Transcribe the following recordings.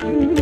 Good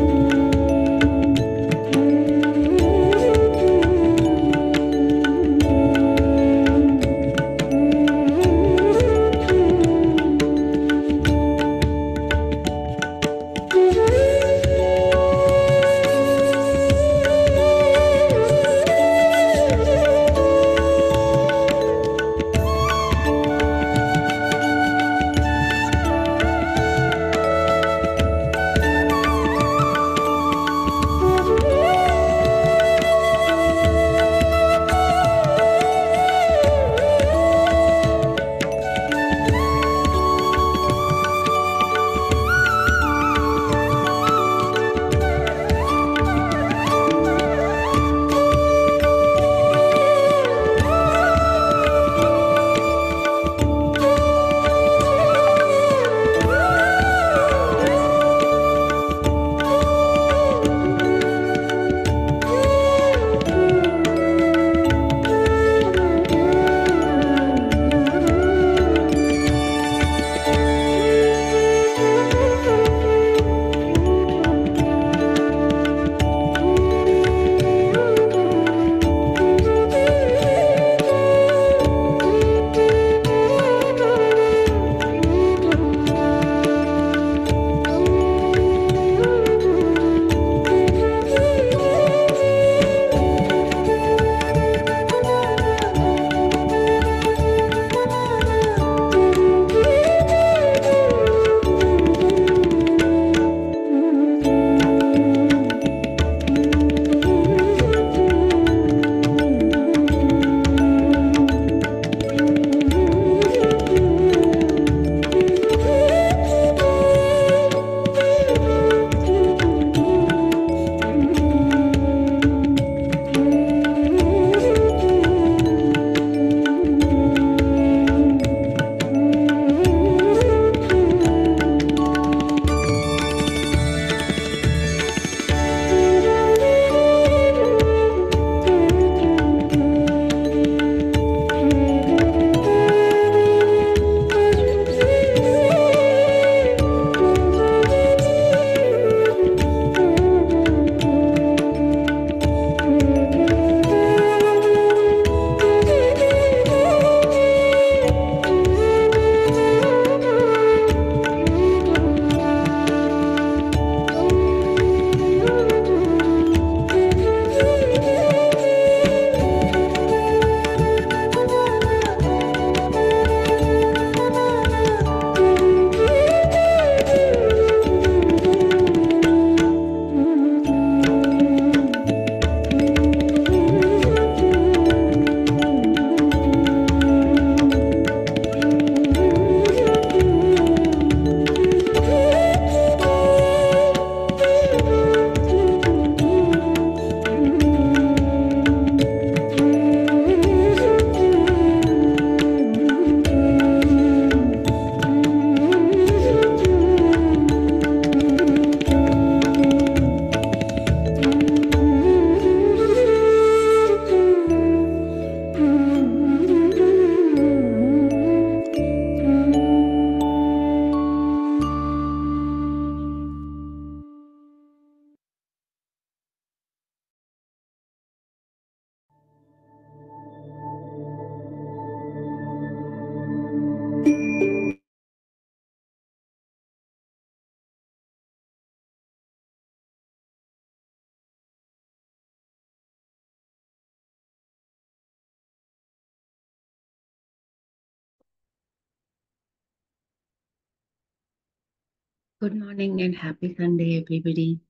morning and happy Sunday, everybody.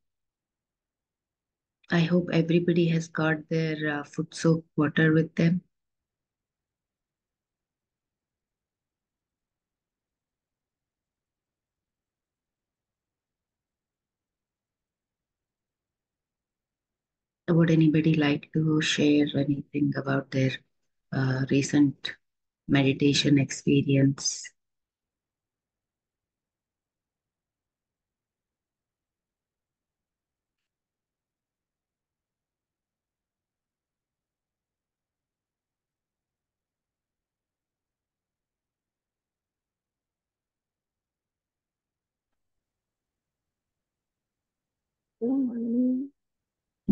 I hope everybody has got their uh, foot soak water with them. Would anybody like to share anything about their uh, recent meditation experience? Good morning.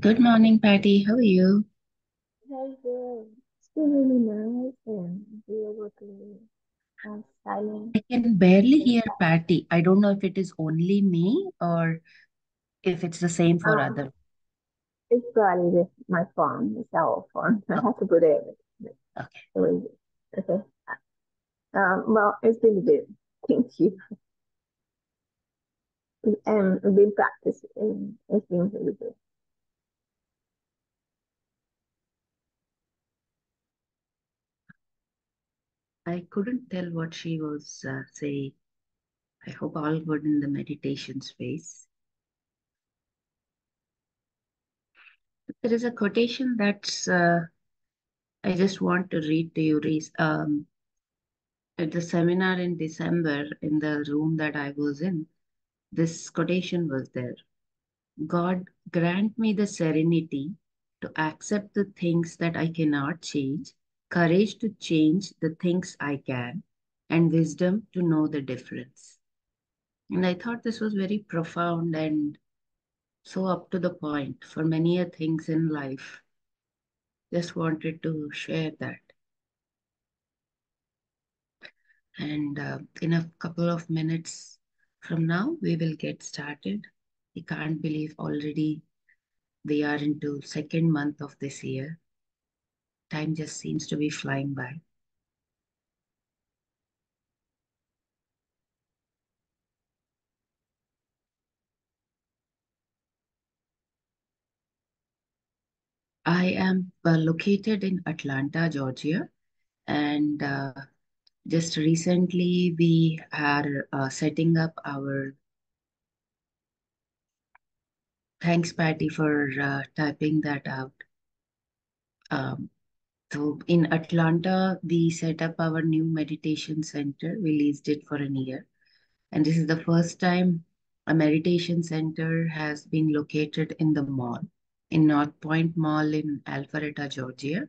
Good morning, Patty. How are you? Very good. It's been really nice and to have silence. I can barely hear Patty. I don't know if it is only me or if it's the same for Um, other. it's probably my phone, the cell phone. I have to put it. Okay. Okay. Um, well, it's been good. Thank you. And been practicing. It's been really good. I couldn't tell what she was uh, saying. I hope all good in the meditation space. There is a quotation that's uh, I just want to read to you. Um, at the seminar in December, in the room that I was in, this quotation was there. God grant me the serenity to accept the things that I cannot change, courage to change the things I can, and wisdom to know the difference. And I thought this was very profound and so up to the point for many a things in life. Just wanted to share that. And uh, in a couple of minutes from now, we will get started. I can't believe already we are into second month of this year. Time just seems to be flying by. I am uh, located in Atlanta, Georgia, and uh, just recently we are uh, setting up our thanks, Patty, for uh, typing that out. Um, so in Atlanta, we set up our new meditation center. We leased it for a year, and this is the first time a meditation center has been located in the mall, in North Point Mall in Alpharetta, Georgia.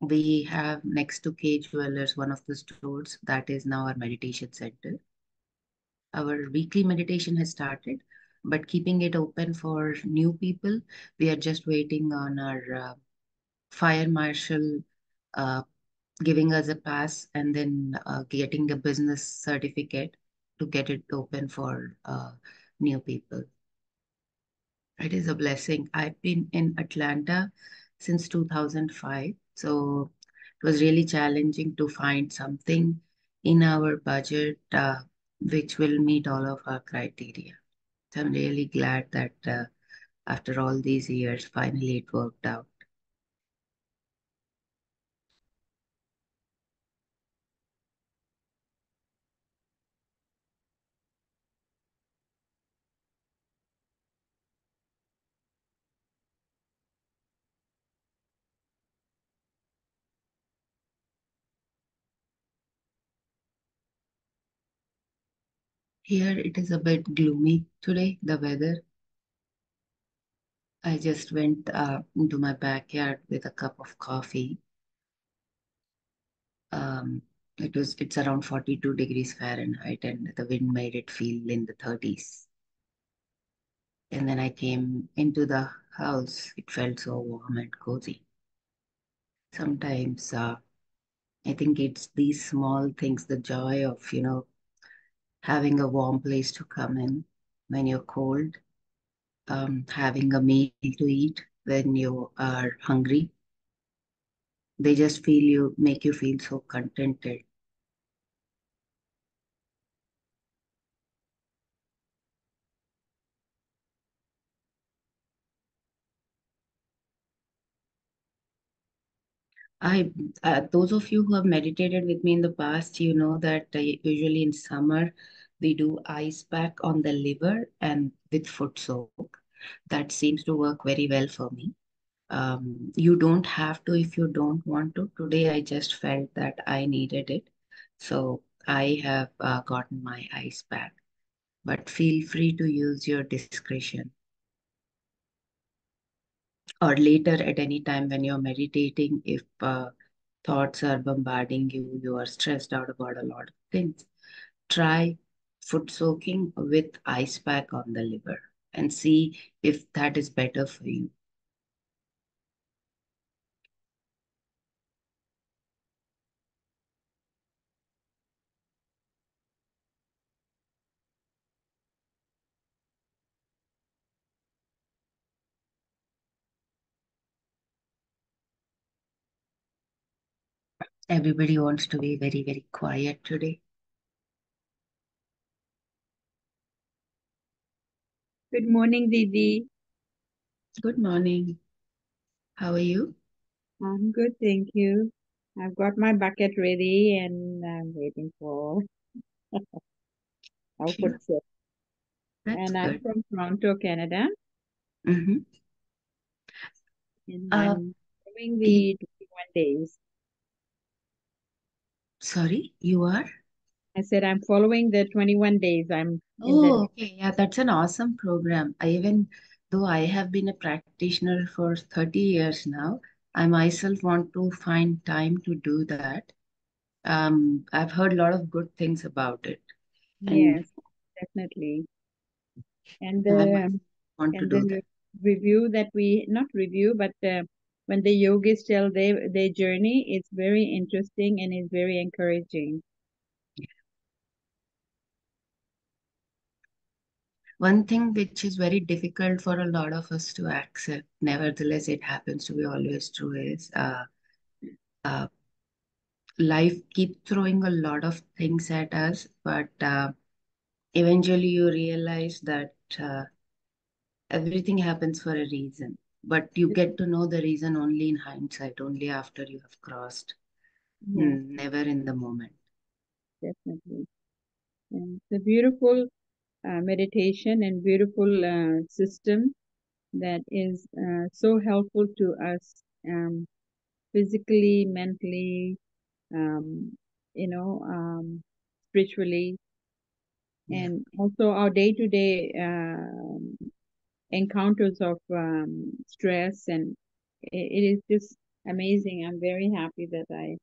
We have next to Kay Jewelers, one of the stores that is now our meditation center. Our weekly meditation has started, but keeping it open for new people, we are just waiting on our uh, fire marshal uh, giving us a pass and then uh, getting the business certificate to get it open for uh, new people. It is a blessing. I've been in Atlanta since 2005, so it was really challenging to find something in our budget uh, which will meet all of our criteria. So I'm really glad that uh, after all these years, finally it worked out. Here it is a bit gloomy today, the weather. I just went uh, into my backyard with a cup of coffee. Um, it was it's around 42 degrees Fahrenheit and the wind made it feel in the 30s. And then I came into the house. It felt so warm and cozy. Sometimes uh, I think it's these small things, the joy of, you know, having a warm place to come in when you're cold, um, having a meal to eat when you are hungry. They just feel you, make you feel so contented. I, uh, those of you who have meditated with me in the past, you know that uh, usually in summer we do ice pack on the liver and with foot soak. That seems to work very well for me. Um, you don't have to if you don't want to. Today I just felt that I needed it. So I have uh, gotten my ice pack. But feel free to use your discretion. Or later at any time when you're meditating, if uh, thoughts are bombarding you, you are stressed out about a lot of things, try foot soaking with ice pack on the liver. and see if that is better for you. Everybody wants to be very, very quiet today. Good morning, Didi. Good morning. How are you? I'm good, thank you. I've got my bucket ready and I'm waiting for output Sure. That's And I'm from Toronto, Canada, Mm-hmm. and Uh, I'm doing the 21 days. Sorry, you are? I said I'm following the 21 days. I'm Oh, the okay. Yeah, that's an awesome program. I even though I have been a practitioner for 30 years now, I myself want to find time to do that. Um, I've heard a lot of good things about it, and yes, definitely. And the myself want to and do that. review that we not review, but uh, when the yogis tell their their journey, it's very interesting and it's very encouraging. One thing which is very difficult for a lot of us to accept, nevertheless, it happens to be always true, is uh, uh, life keep throwing a lot of things at us, but uh, eventually you realize that uh, everything happens for a reason. But you get to know the reason only in hindsight, only after you have crossed, Yes, mm, never in the moment. definitely. And it's a beautiful uh, meditation and beautiful uh, system that is uh, so helpful to us um, physically, mentally, um, you know, um, spiritually, Yeah, and also our day-to-day um, encounters of um, stress, and it, it is just amazing. I'm very happy that I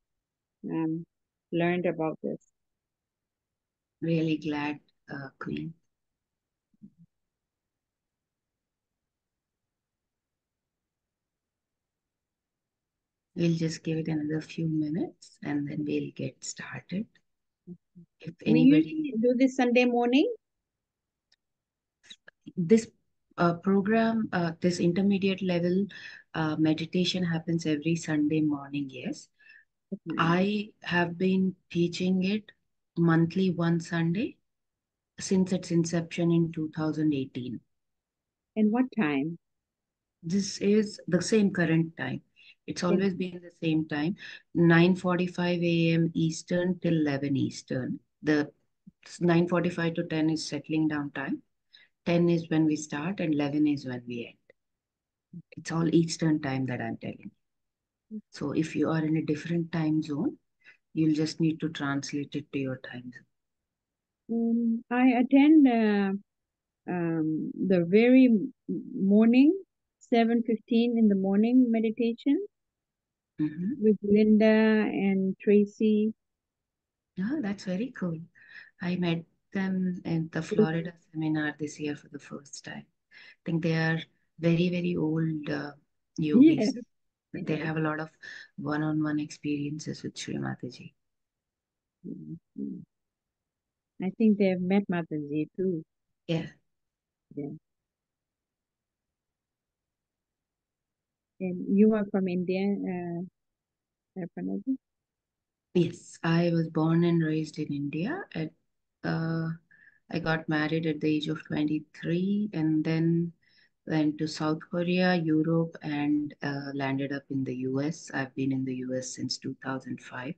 um, learned about this. really glad, uh, Queen. We'll just give it another few minutes and then we'll get started. If We anybody, usually do this Sunday morning. this program, uh, this intermediate level uh, meditation happens every Sunday morning, yes. I have been teaching it monthly one Sunday since its inception in 2018. And what time? This is the same current time. It's always been the same time, 9:45 a.m. Eastern till 11 Eastern. The 9:45 to 10 is settling down time. 10 is when we start and 11 is when we end. It's all Eastern time that I'm telling you. So if you are in a different time zone, you'll just need to translate it to your time zone. Um, I attend uh, um, the very morning, 7.15 in the morning meditation Mhm. with Linda and Tracy. Oh, that's very cool. I met them in the Florida seminar this year for the first time. I think they are very, very old uh, yogis. Yes. They have a lot of one-on-one experiences with Sri Mataji. Mhm. I think they've met Mataji too. Yeah. Yeah. And you are from India, uh? Yes, I was born and raised in India. At, uh, I got married at the age of 23 and then went to South Korea, Europe, and uh, landed up in the US. I've been in the US since 2005.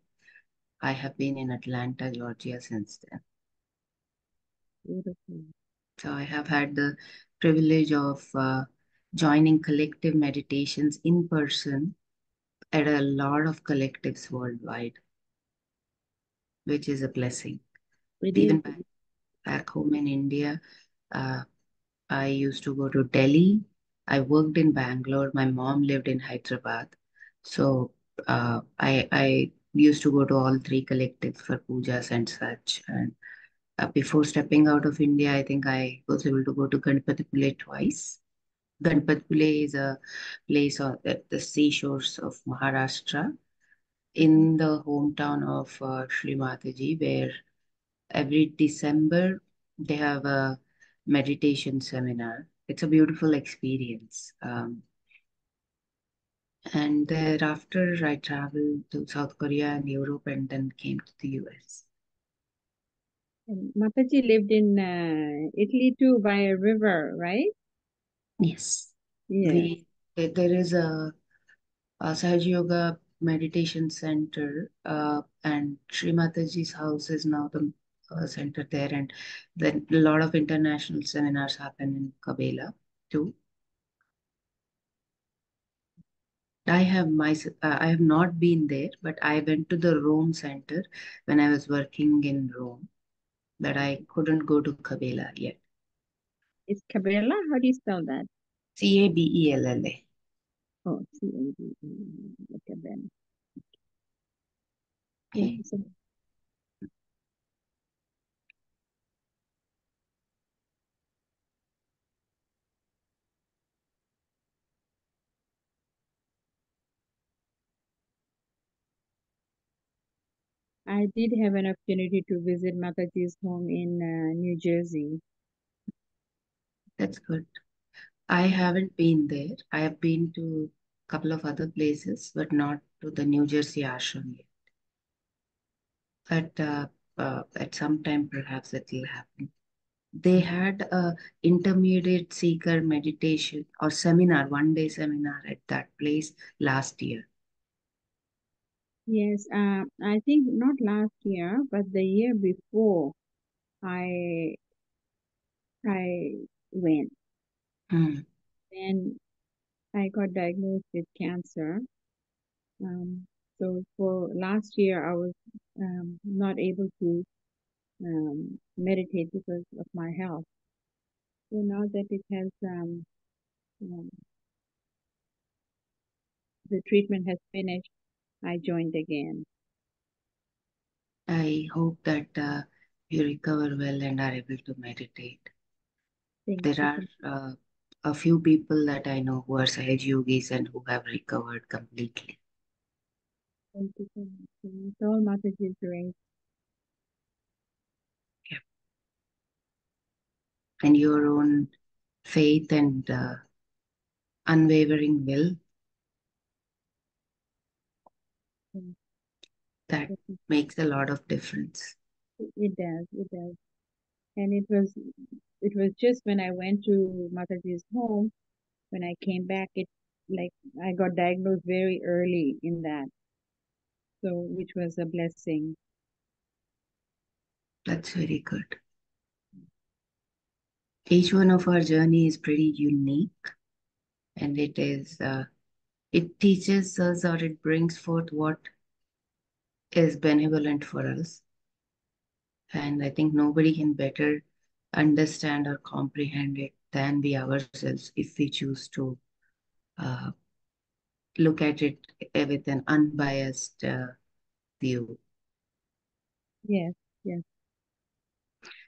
I have been in Atlanta, Georgia since then. Beautiful. So I have had the privilege of uh, joining collective meditations in person at a lot of collectives worldwide, which is a blessing. It Even back, back home in India, uh, I used to go to Delhi. I worked in Bangalore. My mom lived in Hyderabad. So uh, I, I used to go to all three collectives for pujas and such. And uh, before stepping out of India, I think I was able to go to Ganpatipule twice. Ganpatipule is a place on, at the seashores of Maharashtra in the hometown of uh, Mataji, where every December they have a meditation seminar. It's a beautiful experience. Um, and thereafter, I traveled to South Korea and Europe and then came to the US. And Mataji lived in uh, Italy too by a river, right? Yes. Yeah. There there is a, a Yoga meditation center, uh, and Sri Mataji's house is now the center there, and then a lot of international seminars happen in Cabella too. I have my uh, I have not been there, but I went to the Rome center when I was working in Rome, but I couldn't go to Cabella yet. Is Cabella? How do you spell that? C A B E L L A. Oh, C A B E L, Cabela. Okay. Yeah, so I did have an opportunity to visit Mataji's home in uh, New Jersey. That's good. I haven't been there. I have been to a couple of other places, but not to the New Jersey ashram yet. But uh, uh, at some time, perhaps it will happen. They had a intermediate seeker meditation or seminar, one day seminar at that place last year. Yes, uh, I think not last year, but the year before, I I went Hmm. and I got diagnosed with cancer. Um, so for last year, I was um, not able to um, meditate because of my health. So now that it has um, um, the treatment has finished, I joined again. I hope that uh, you recover well and are able to meditate. Thank There you. are uh, a few people that I know who are Sahaj yogis and who have recovered completely. Thank you so much. All Mataji's doing. And your own faith and uh, unwavering will Mm. That makes a lot of difference. It does, it does. And it was it was just when I went to Mataji's home, when I came back, it like I got diagnosed very early in that. So which was a blessing. That's very good. Each one of our journey is pretty unique, and it is uh, it teaches us or it brings forth what is benevolent for us. And I think nobody can better understand or comprehend it than we ourselves if we choose to uh, look at it with an unbiased uh, view. Yes, yes.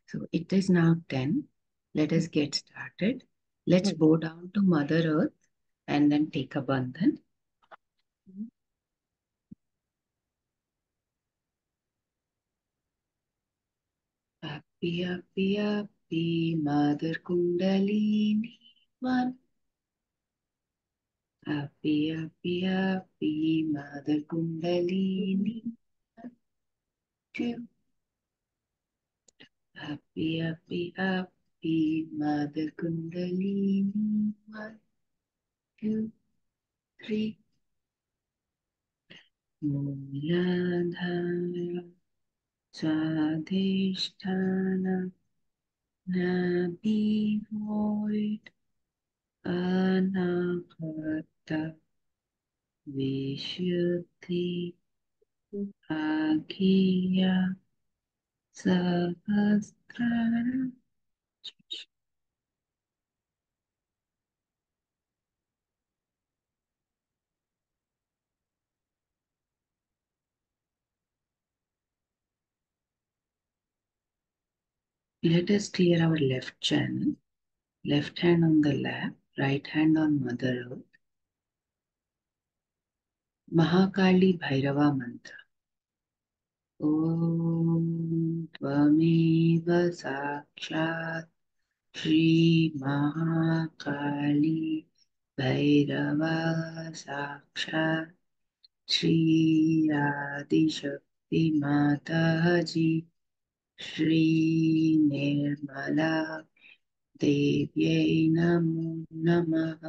So it is now 10. Let us get started. Let's Okay. bow down to Mother Earth and then take a bandhan. Happy, happy, happy, Mother Kundalini one. Happy, happy, happy, Mother Kundalini one, two. Happy, happy, happy, Mother Kundalini one, two, three. Swadhisthana Nabhi void Anahata Vishuddhi Agya Sahasrara Let us clear our left channel. Left hand on the lap, right hand on Mother Earth. Mahakali Bhairava Mantra. ॐ त्वमेव साक्षात् श्रीमहाकाली भैरवा साक्षात् श्रीयादिशक्तिमाताजी श्रीनिर्मला देव्यै नमो नमः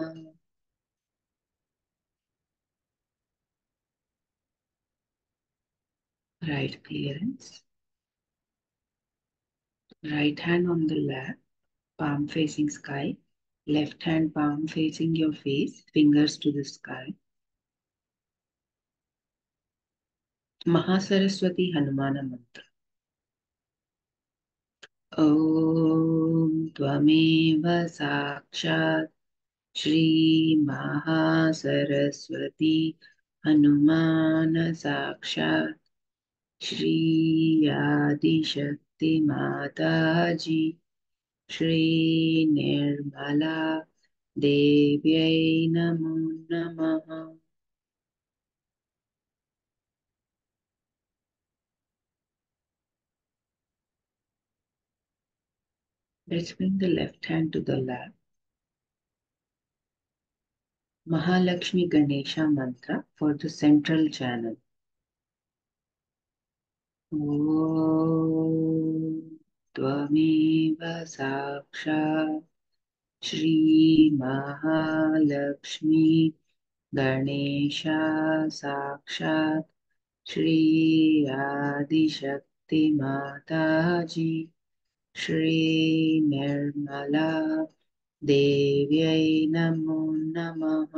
right clearance. Right hand on the lap, palm facing sky. Left hand palm facing your face, fingers to the sky. Mahasaraswati Hanumana Mantra. ॐ त्वमेव साक्षात् श्रीमहासरस्वती हनुमान साक्षात् श्रीयादिशक्तिमाताजी श्रीनिर्मला देव्यै नमो नमः। Let's bring the left hand to the lap. Mahalakshmi Ganesha mantra for the central channel. ॐ त्वमेव साक्षात् श्रीमहालक्ष्मी गणेशा साक्षात् श्रीयादिशक्तिमाताजी श्रीनिर्मला देव्यै नमो नमः।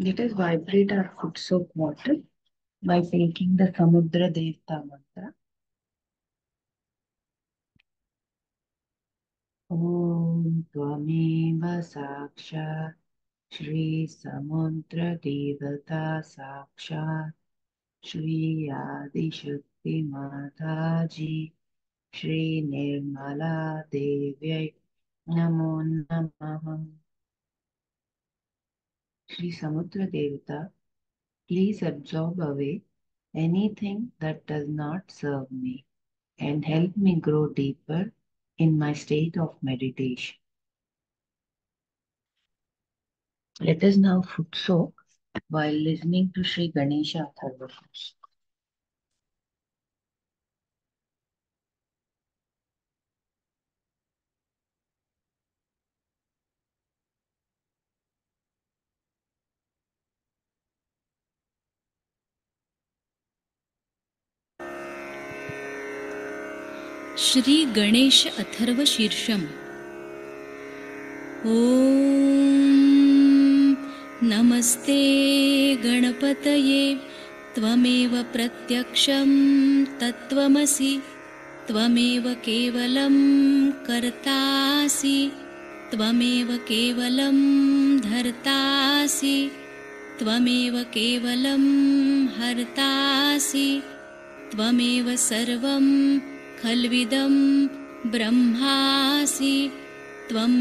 Let us vibrate our foot soak water by taking the Samudra Devta mantra. ॐ त्वमेव साक्षात् श्रीसमुद्रदेवता साक्षात् श्री आदिशक्तिमाताजी श्रीनिर्मला देव्यै नमो नमः Shri Samudra Devata, please absorb away anything that does not serve me and help me grow deeper in my state of meditation. Let us now foot soak while listening to Sri Ganesha Atharva Shri Ganesh Atharva शीर्षम्। ॐ नमस्ते गणपतये त्वमेव प्रत्यक्षं तत्त्वमसि त्वमेव केवलं कर्तासि त्वमेव केवलं धर्तासि त्वमेव केवलं हर्तासि त्वमेव सर्वं खल्विदं ब्रह्मासि त्वं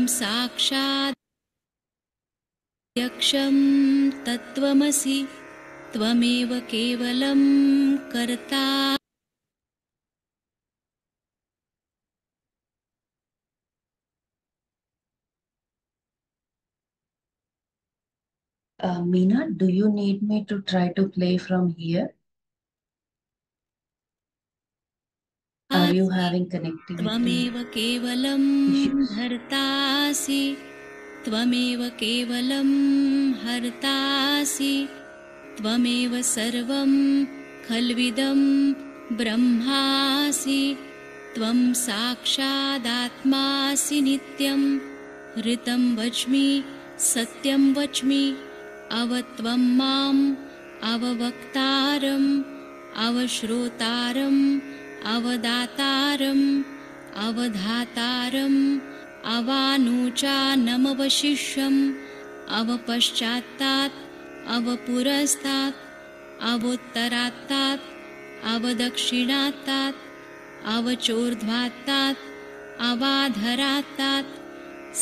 तत्त्वमसि त्वमेव केवलं कर्ता Uh, Meena, do you need me to try to play from here? Are you having connectivity? त्वमेव केवलं? हर्तासि त्वमेव केवलं हर्तासि त्वमेव सर्वं खल्विदं ब्रह्मासि त्वं साक्षादात्मासि नित्यं ऋतं वच्मि सत्यं वच्मि अवत्वं माम् अववक्तारम् अवश्रोतारम् अवदातारम् अवधातारम् अवानूचानमवशिष्यम् अवपश्चात्तात् अवपुरस्तात् अवोत्तरात्तात् अवदक्षिणात्तात् अवचोर्ध्वात्तात् अवाधरात्तात्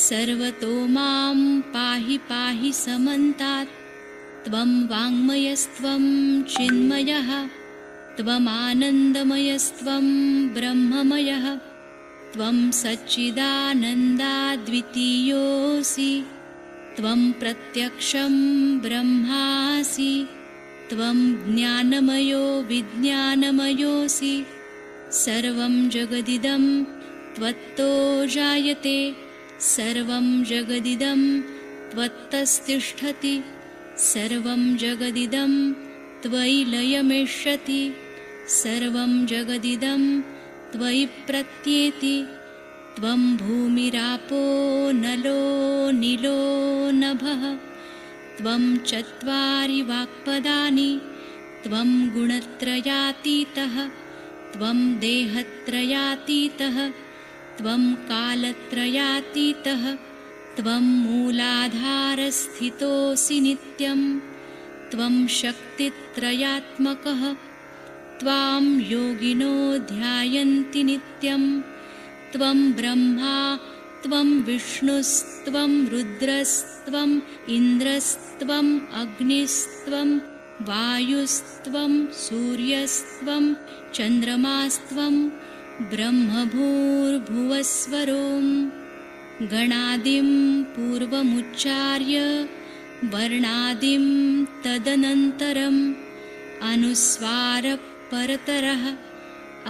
सर्वतो मां पाहि पाहि समन्तात् त्वं वाङ्मयस्त्वं चिन्मयः त्वमानन्दमयस्त्वं ब्रह्ममयः त्वं सच्चिदानन्दाद्वितीयोऽसि त्वं प्रत्यक्षं ब्रह्मासि त्वं ज्ञानमयो विज्ञानमयोऽसि सर्वं जगदिदं त्वत्तो जायते सर्वं जगदिदं त्वत्तस्तिष्ठति सर्वं जगदिदं त्वयि लयमिष्यति सर्वं जगदिदं त्वयि प्रत्येति त्वं भूमिरापो नलो निलो नभः त्वं चत्वारि वाक्पदानि त्वं गुणत्रयातीतः त्वं देहत्रयातीतः त्वं कालत्रयातीतः त्वं मूलाधारस्थितोऽसि नित्यं त्वं शक्तित्रयात्मकः त्वां योगिनो ध्यायन्ति नित्यं। त्वं ब्रह्मा त्वं विष्णुस्त्वं रुद्रस्त्वम् इन्द्रस्त्वम् अग्निस्त्वं वायुस्त्वं सूर्यस्त्वं चन्द्रमास्त्वं ब्रह्मभूर्भुवस्वरों। गणादिं पूर्वमुच्चार्य वर्णादिं तदनन्तरम् अनुस्वारपरतरः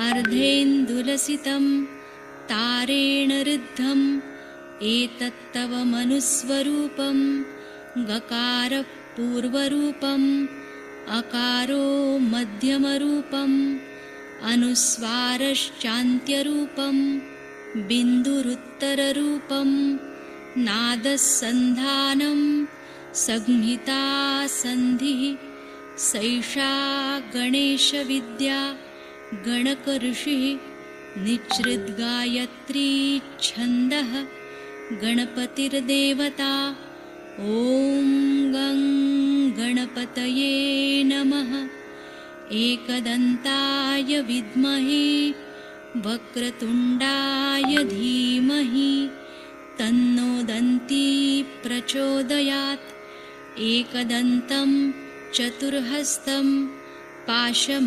अर्धेन्दुलसितं तारेण ऋद्धम् एतत्तव मनुस्वरूपं गकारपूर्वरूपम् अकारो मध्यमरूपम् अनुस्वारश्चान्त्यरूपं बिन्दुरुत्तररूपं नादसन्धानं संहिता सन्धिः सैषा गणेशविद्या गणकऋषिः निःसृद्गायत्री छन्दः गणपतिर्देवता ॐ गं गणपतये नमः। एकदन्ताय विद्महे वक्रतुण्डाय धीमहि तन्नो दन्ती प्रचोदयात्। एकदन्तं चतुर्हस्तं पाशमङ्कुशधारिणं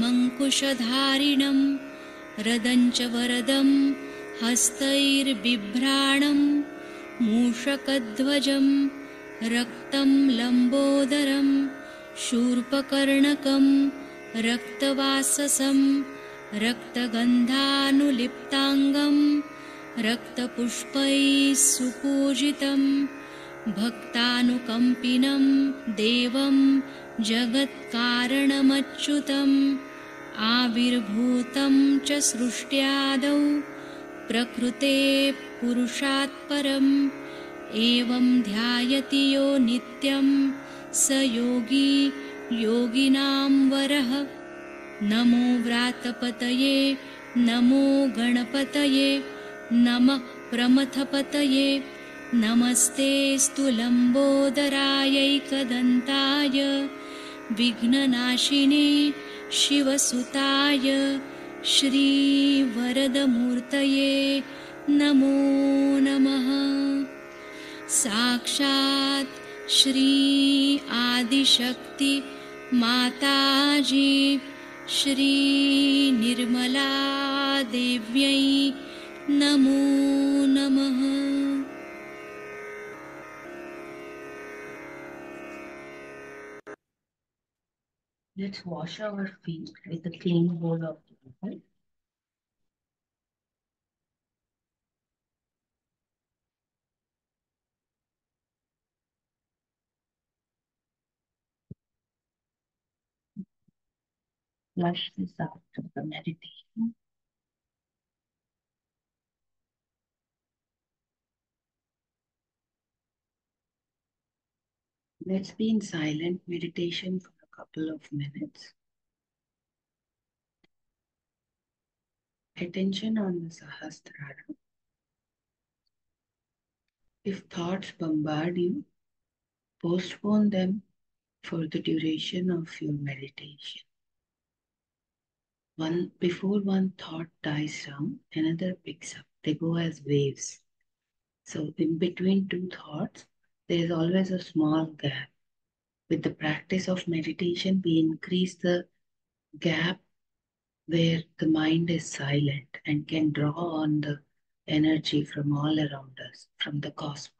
रदञ्च वरदं हस्तैर्बिभ्राणं मूषकध्वजं रक्तं लम्बोदरं शूर्पकर्णकं रक्तवाससं रक्तगन्धानुलिप्ताङ्गं रक्तपुष्पैः सुपूजितं भक्तानुकम्पिनं देवं जगत्कारणमच्युतम् आविर्भूतं च सृष्ट्यादौ प्रकृते पुरुषात् परम्। एवं ध्यायति यो नित्यं स योगी योगिनां वरः। नमो व्रातपतये नमो गणपतये नमः प्रमथपतये नमस्ते लम्बोदरायैकदन्ताय विघ्ननाशिने शिवसुताय श्रीवरदमूर्तये नमो नमः। साक्षात् श्री आदिशक्ति माताजी श्रीनिर्मलादेव्यै नमो नमः Let's wash our feet with a clean bowl of water. Flush this out of the meditation. Let's be in silent meditation for couple of minutes. Attention on the Sahasrara. If thoughts bombard you, postpone them for the duration of your meditation. One before one thought dies down, another picks up. They go as waves. So in between two thoughts, there is always a small gap. With the practice of meditation, we increase the gap where the mind is silent and can draw on the energy from all around us, from the cosmos.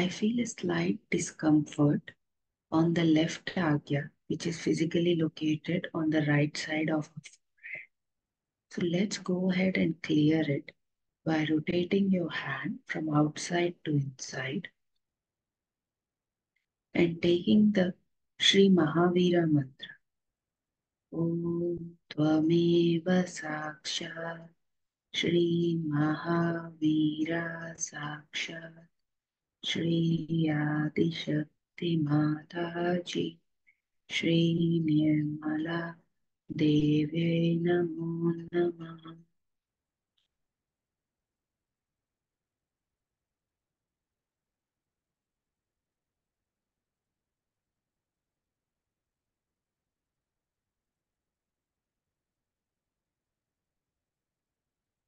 I feel a slight discomfort on the left agya, which is physically located on the right side of our forehead. So let's go ahead and clear it by rotating your hand from outside to inside and taking the Sri Mahavira mantra. Om Tvameva Sakshat Shri Mahavira Sakshat Shri Adishakti Mataji Shri Nirmala Devyai Namo Namah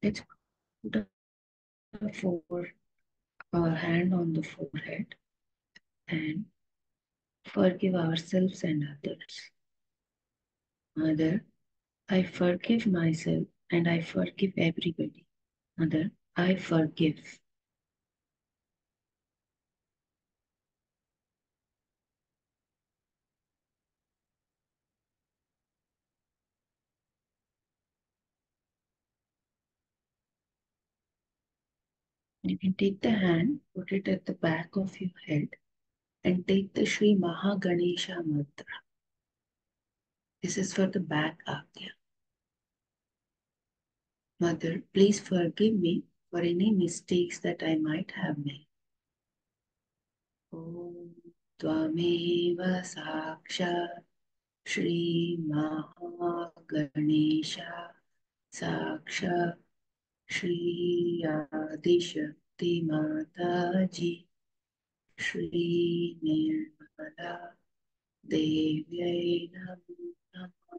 Let's put our fore, our hand on the forehead and forgive ourselves and others. Mother, I forgive myself and I forgive everybody. Mother, I forgive. You can take the hand, put it at the back of your head, and take the Sri Mahaganesha mantra. This is for the back agya. Mother, please forgive me for any mistakes that I might have made. Om Tvameva Sakshat Shri Mahaganesha Sakshat Shri Adishakti Mataji Shri Nirmala Namah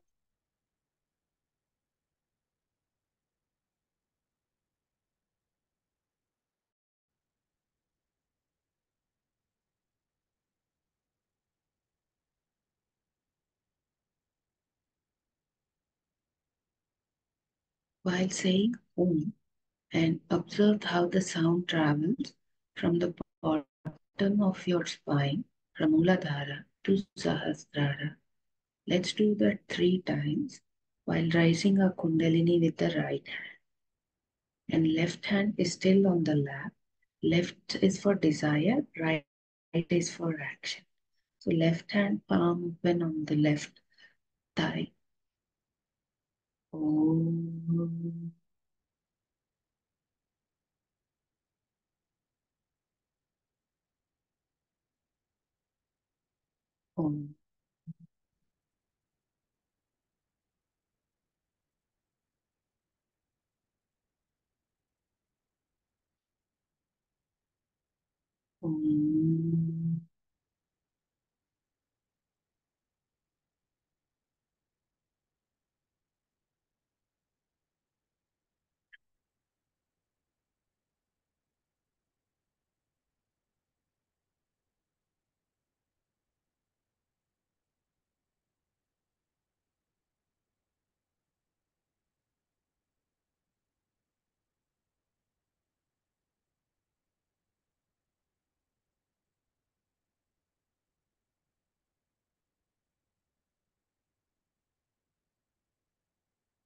While saying Om and observe how the sound travels from the bottom of your spine, from Muladhara to Sahasrara. Let's do that three times while raising our Kundalini with the right hand. And left hand is still on the lap. Left is for desire, right, is for action. So left hand palm open on the left thigh. Om. Om. Om.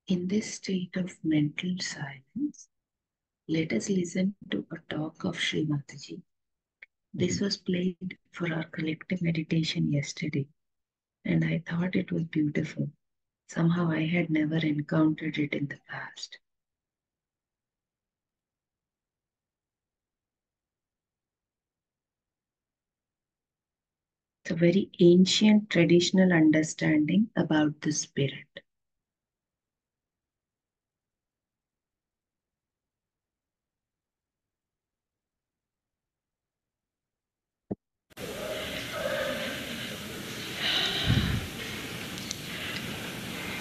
In this state of mental silence, let us listen to a talk of Sri Mataji. This mm-hmm. was played for our collective meditation yesterday, and I thought it was beautiful. Somehow I had never encountered it in the past. It's a very ancient traditional understanding about the spirit.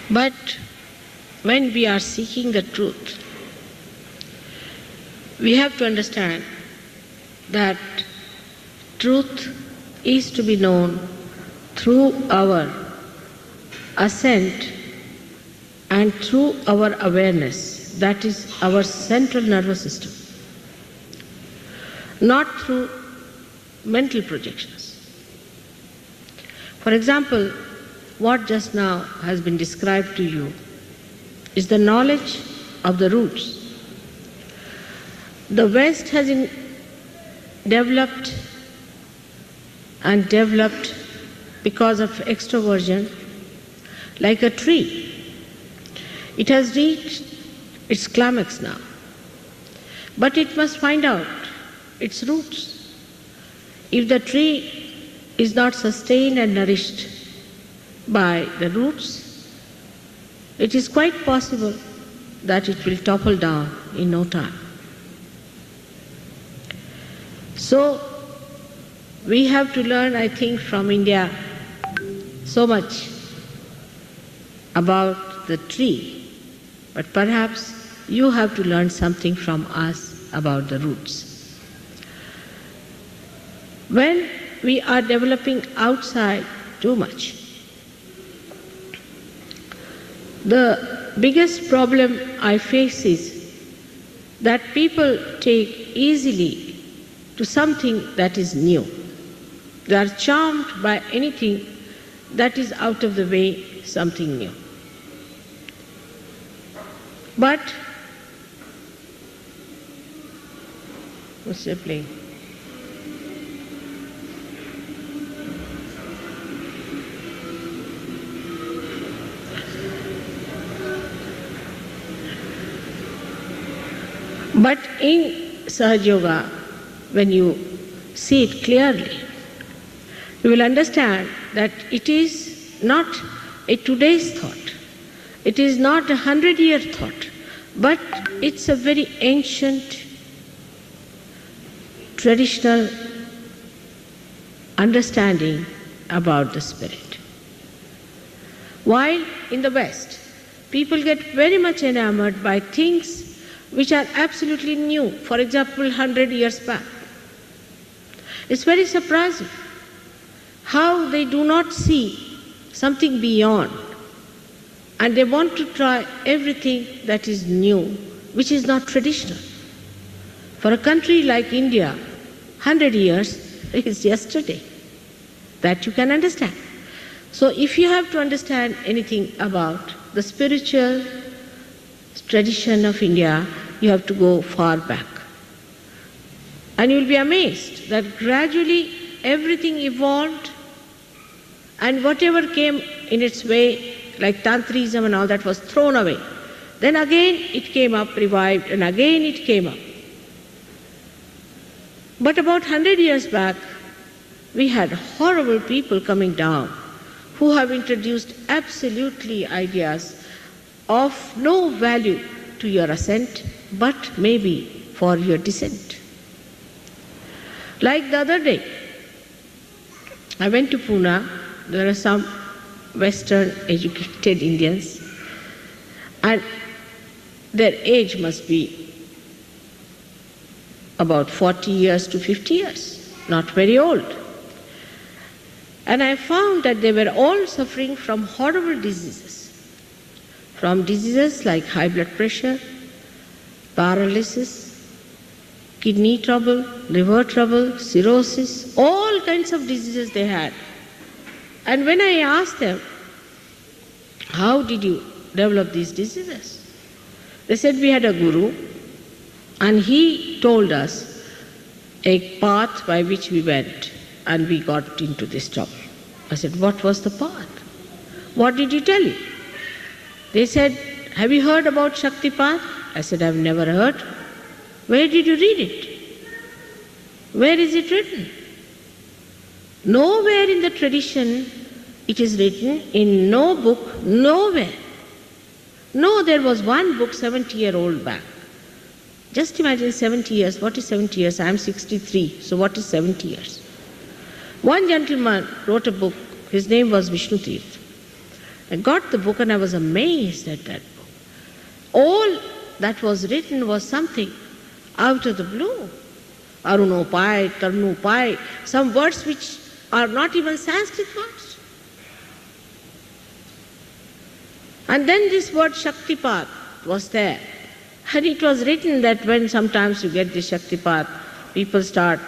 But when we are seeking the truth, we have to understand that truth is to be known through our assent and through our awareness, that is our central nervous system, not through mental projections. For example, what just now has been described to you is the knowledge of the roots. The West has in- developed and developed because of extroversion like a tree. It has reached its climax now, but it must find out its roots. If the tree is not sustained and nourished by the roots, it is quite possible that it will topple down in no time. So, we have to learn, I think, from India so much about the tree, but perhaps you have to learn something from us about the roots. When we are developing outside too much, the biggest problem I face is that people take easily to something that is new. They are charmed by anything that is out of the way, something new. But, what's playing? But in Sahaja Yoga, when you see it clearly, you will understand that it is not a today's thought, it is not a hundred year thought, but it's a very ancient, traditional understanding about the spirit. While in the West, people get very much enamored by things which are absolutely new, for example, 100 years back. It's very surprising how they do not see something beyond and they want to try everything that is new, which is not traditional. For a country like India, 100 years is yesterday. That you can understand. So, if you have to understand anything about the spiritual tradition of India, you have to go far back. And you will be amazed that gradually everything evolved And whatever came in its way, like Tantrism and all that, was thrown away. Then again it came up, revived, and again it came up. But about 100 years back, we had horrible people coming down who have introduced absolutely ideas of no value to your ascent, but maybe for your descent. Like the other day, I went to Pune, there are some Western educated Indians, and their age must be about 40 years to 50 years, not very old. And I found that they were all suffering from horrible diseases, from diseases like high blood pressure, paralysis, kidney trouble, liver trouble, cirrhosis, all kinds of diseases they had. And when I asked them, how did you develop these diseases? They said we had a guru and he told us a path by which we went and we got into this trouble. I said, What was the path? What did he tell you? They said, Have you heard about Shaktipat? I said, I've never heard. Where did you read it? Where is it written? Nowhere in the tradition it is written, in no book, nowhere. No, there was one book 70 year old back. Just imagine 70 years. What is 70 years? I am 63. So what is 70 years? One gentleman wrote a book. His name was Vishnu Tirth. I got the book and I was amazed at that book. All that was written was something out of the blue. Arunopai, Tarunopai, some words which are not even Sanskrit words. And then this word Shaktipat was there. And it was written that when sometimes you get this Shaktipat, people start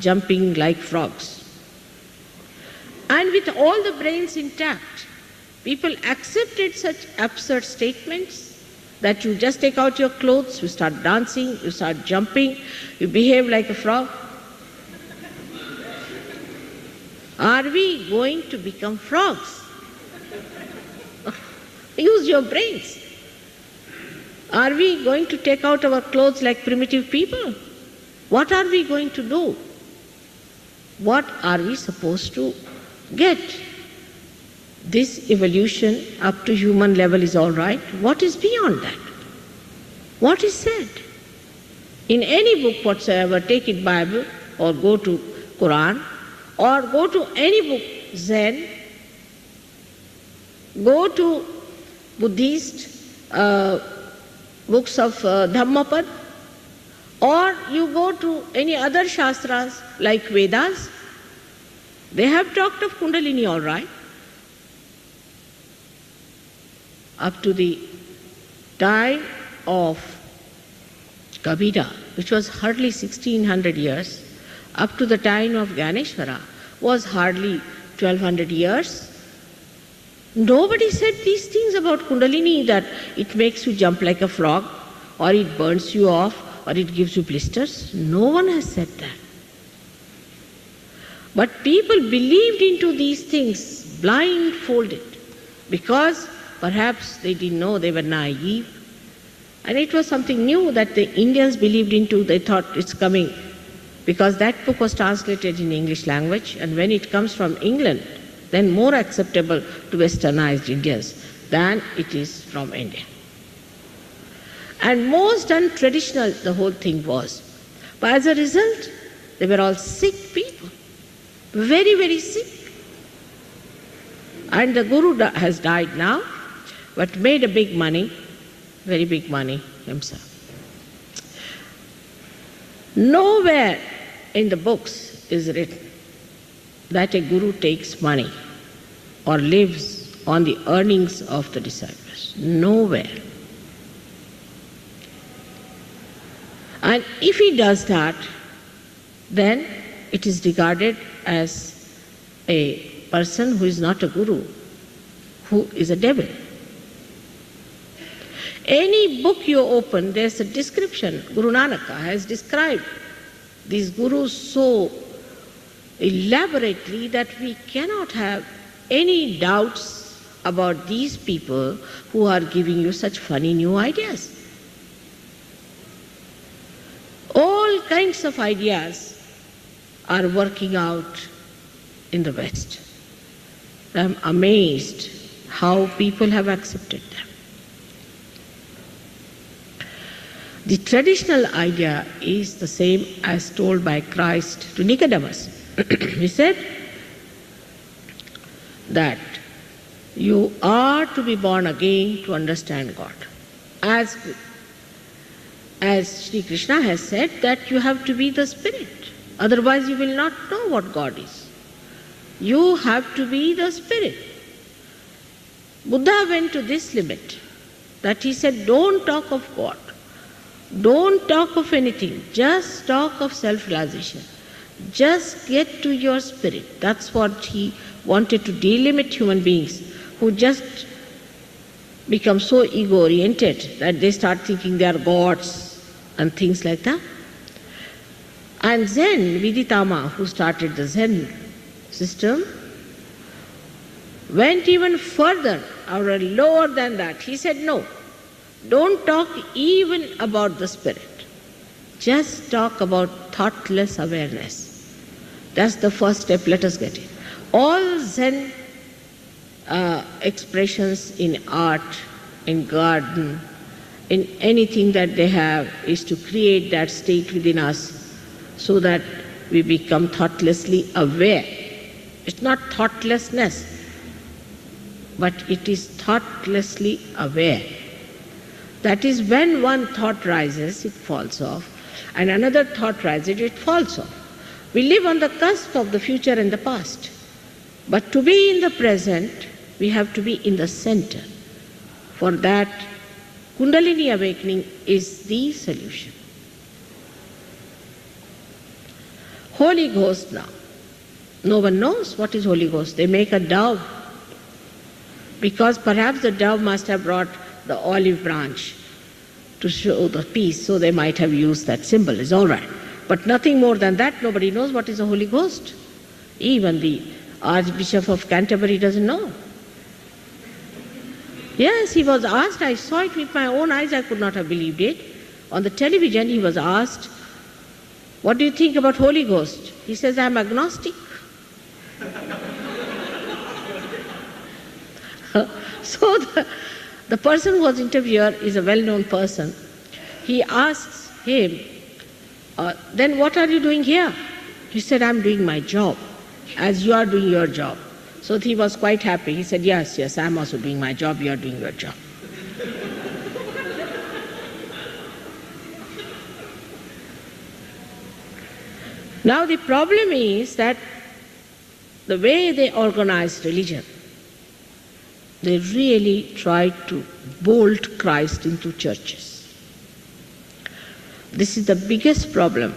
jumping like frogs. And with all the brains intact, people accepted such absurd statements that you just take out your clothes, you start dancing, you start jumping, you behave like a frog. Are we going to become frogs? Use your brains. Are we going to take out our clothes like primitive people? What are we going to do? What are we supposed to get? This evolution up to human level is all right. What is beyond that? What is said? In any book whatsoever, take it Bible or go to Quran or go to any book, Zen, go to Buddhist uh, books of uh, Dhammapad, or you go to any other Shastras like Vedas, they have talked of Kundalini all right. Up to the time of Kabira, which was hardly 1600 years, up to the time of Gyaneshwara was hardly 1200 years. Nobody said these things about Kundalini that it makes you jump like a frog, or it burns you off, or it gives you blisters. No one has said that. But people believed into these things blindfolded because perhaps they didn't know they were naive. And it was something new that the Indians believed into. They thought it's coming because that book was translated in English language, and when it comes from England, then more acceptable to westernized Indians than it is from India. And most untraditional the whole thing was. But as a result, they were all sick people, very, very sick. And the Guru has died now, but made a big money, very big money himself. Nowhere in the books is written that a guru takes money or lives on the earnings of the disciples. Nowhere. And if he does that, then it is regarded as a person who is not a guru, who is a devil. Any book you open, there's a description. Guru Nanaka has described these gurus so elaborately that we cannot have any doubts about these people who are giving you such funny new ideas? All kinds of ideas are working out in the West. I'm amazed how people have accepted them. The traditional idea is the same as told by Christ to Nicodemus. he said that you are to be born again to understand God. As, as Sri Krishna has said, that you have to be the spirit, otherwise, you will not know what God is. You have to be the spirit. Buddha went to this limit that he said, Don't talk of God, don't talk of anything, just talk of self realization. Just get to your spirit. That's what he wanted to delimit human beings who just become so ego oriented that they start thinking they are gods and things like that. And Zen, Vidhidharma, who started the Zen system, went even further or lower than that. He said, No, don't talk even about the spirit. Just talk about thoughtless awareness. That's the first step. Let us get it. All Zen uh, expressions in art, in garden, in anything that they have is to create that state within us so that we become thoughtlessly aware. It's not thoughtlessness, but it is thoughtlessly aware. That is when one thought rises, it falls off, and another thought rises, it falls off. We live on the cusp of the future and the past. But to be in the present, we have to be in the center. For that, Kundalini awakening is the solution. Holy Ghost now. No one knows what is Holy Ghost. They make a dove because perhaps the dove must have brought the olive branch to show the peace, so they might have used that symbol. It's all right. But nothing more than that, nobody knows what is the Holy Ghost. Even the Archbishop of Canterbury doesn't know. Yes, he was asked, I saw it with my own eyes, I could not have believed it. On the television, he was asked, What do you think about Holy Ghost? He says, I'm agnostic. so the, the person who was interviewer is a well known person. He asks him, uh, Then what are you doing here? He said, I'm doing my job as you are doing your job. So he was quite happy. He said, Yes, yes, I'm also doing my job, you are doing your job. now the problem is that the way they organize religion, they really try to bolt Christ into churches. This is the biggest problem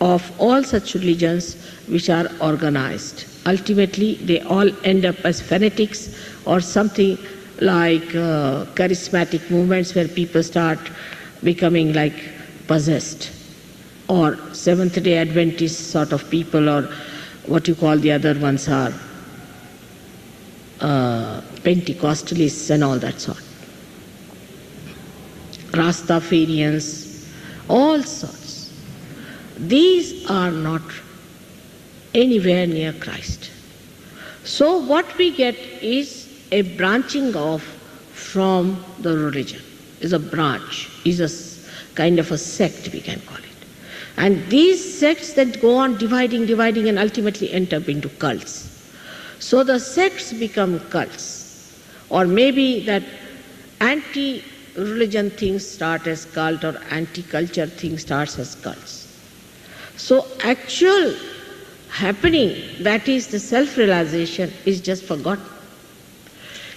of all such religions which are organized. Ultimately, they all end up as fanatics or something like uh, charismatic movements where people start becoming like possessed, or Seventh day Adventist sort of people, or what you call the other ones are uh, Pentecostalists and all that sort. Rastafarians, all sorts. These are not anywhere near Christ. So, what we get is a branching off from the religion, is a branch, is a kind of a sect, we can call it. And these sects that go on dividing, dividing, and ultimately end up into cults. So the sects become cults. Or maybe that anti religion things start as cult or anti culture thing starts as cults. So actual happening, that is the self realization, is just forgotten.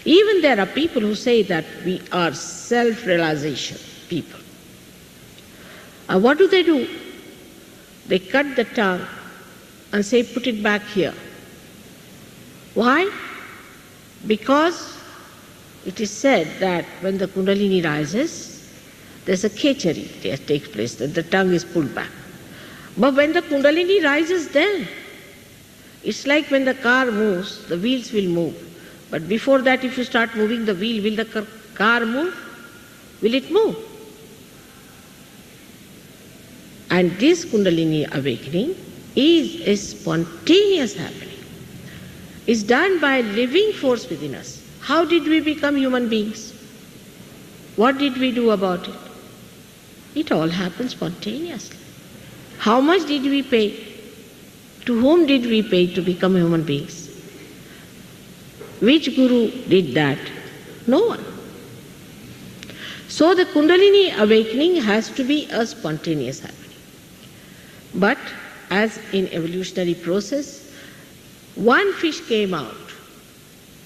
Even there are people who say that we are self realization people. And what do they do? They cut the tongue and say, put it back here. Why? Because it is said that when the Kundalini rises, there's a khechari that takes place, that the tongue is pulled back. But when the Kundalini rises, then It's like when the car moves, the wheels will move. But before that, if you start moving the wheel, will the car move? Will it move? And this Kundalini awakening is a spontaneous happening. It's done by living force within us. How did we become human beings? What did we do about it? It all happened spontaneously. How much did we pay? To whom did we pay to become human beings? Which guru did that? No one. So the Kundalini awakening has to be a spontaneous happening. But as in evolutionary process, one fish came out,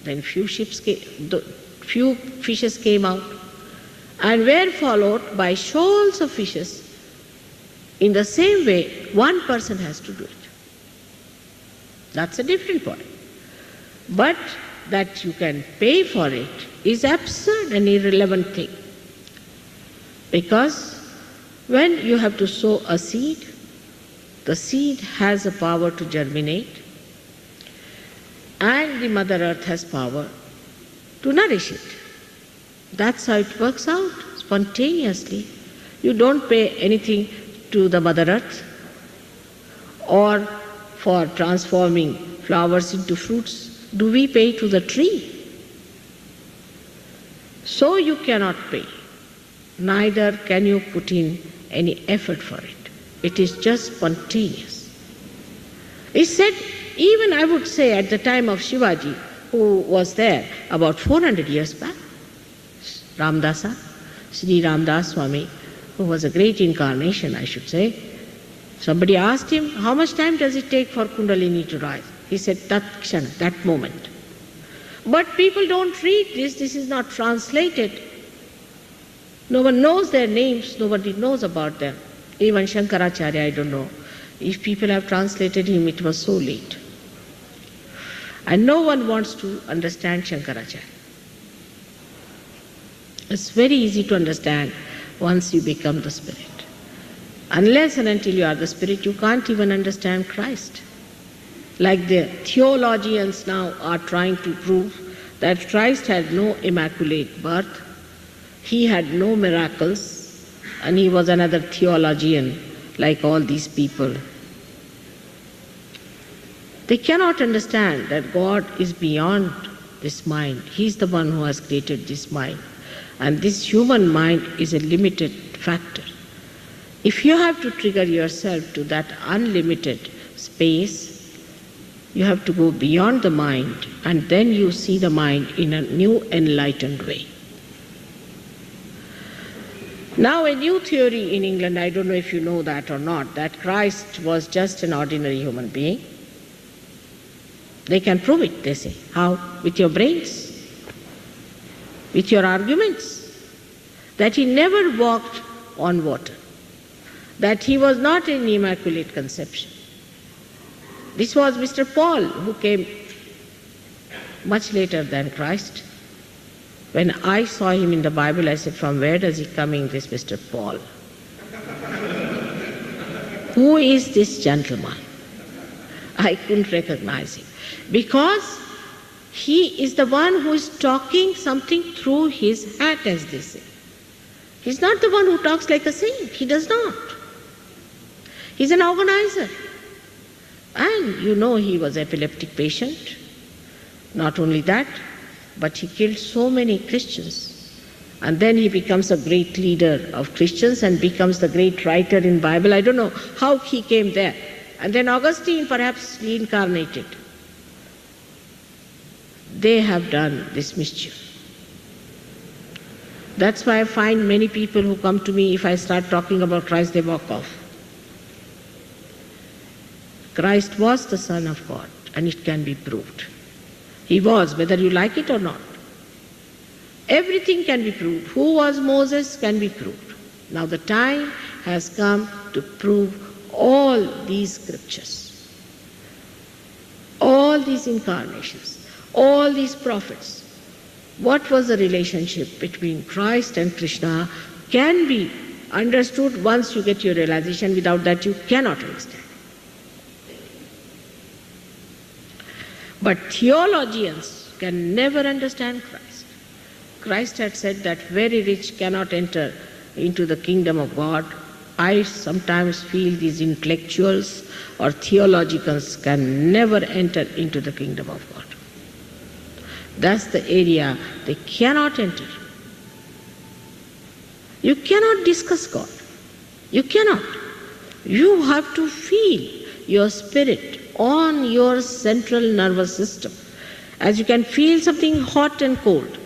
then few ships came, few fishes came out, and were followed by shoals of fishes. In the same way, one person has to do it. That's a different point. But that you can pay for it is absurd and irrelevant thing. Because when you have to sow a seed, the seed has a power to germinate, and the Mother Earth has power to nourish it. That's how it works out spontaneously. You don't pay anything to the Mother Earth or for transforming flowers into fruits. Do we pay to the tree? So you cannot pay. Neither can you put in any effort for it. It is just spontaneous. He said, even I would say at the time of Shivaji, who was there about 400 years back, Ramdasa, Sri Ramdas Swami, who was a great incarnation, I should say. Somebody asked him, How much time does it take for Kundalini to rise? He said, Tat kshana, that moment. But people don't read this, this is not translated. No one knows their names, nobody knows about them. Even Shankaracharya, I don't know. If people have translated him, it was so late. And no one wants to understand Shankaracharya. It's very easy to understand once you become the Spirit. Unless and until you are the Spirit, you can't even understand Christ. Like the theologians now are trying to prove that Christ had no immaculate birth, he had no miracles, and he was another theologian like all these people. They cannot understand that God is beyond this mind. He is the one who has created this mind. And this human mind is a limited factor. If you have to trigger yourself to that unlimited space, you have to go beyond the mind and then you see the mind in a new enlightened way. Now, a new theory in England, I don't know if you know that or not, that Christ was just an ordinary human being. They can prove it, they say. How? With your brains, with your arguments. That he never walked on water, that he was not an immaculate conception. This was Mr. Paul who came much later than Christ. When I saw him in the Bible, I said, From where does he coming, this Mr. Paul? Who is this gentleman? I couldn't recognize him. Because he is the one who is talking something through his hat, as they say. He's not the one who talks like a saint. He does not. He's an organizer. And you know he was epileptic patient. Not only that, but he killed so many Christians. And then he becomes a great leader of Christians and becomes the great writer in Bible. I don't know how he came there. And then Augustine perhaps reincarnated. They have done this mischief. That's why I find many people who come to me, if I start talking about Christ, they walk off. Christ was the Son of God, and it can be proved. He was, whether you like it or not. Everything can be proved. Who was Moses can be proved. Now the time has come to prove all these scriptures, all these incarnations, all these prophets. What was the relationship between Christ and Krishna can be understood once you get your realization. Without that, you cannot understand. But theologians can never understand Christ. Christ had said that very rich cannot enter into the kingdom of God. I sometimes feel these intellectuals or theologians can never enter into the kingdom of God. That's the area they cannot enter. You cannot discuss God. You cannot. You have to feel your spirit on your central nervous system. As you can feel something hot and cold,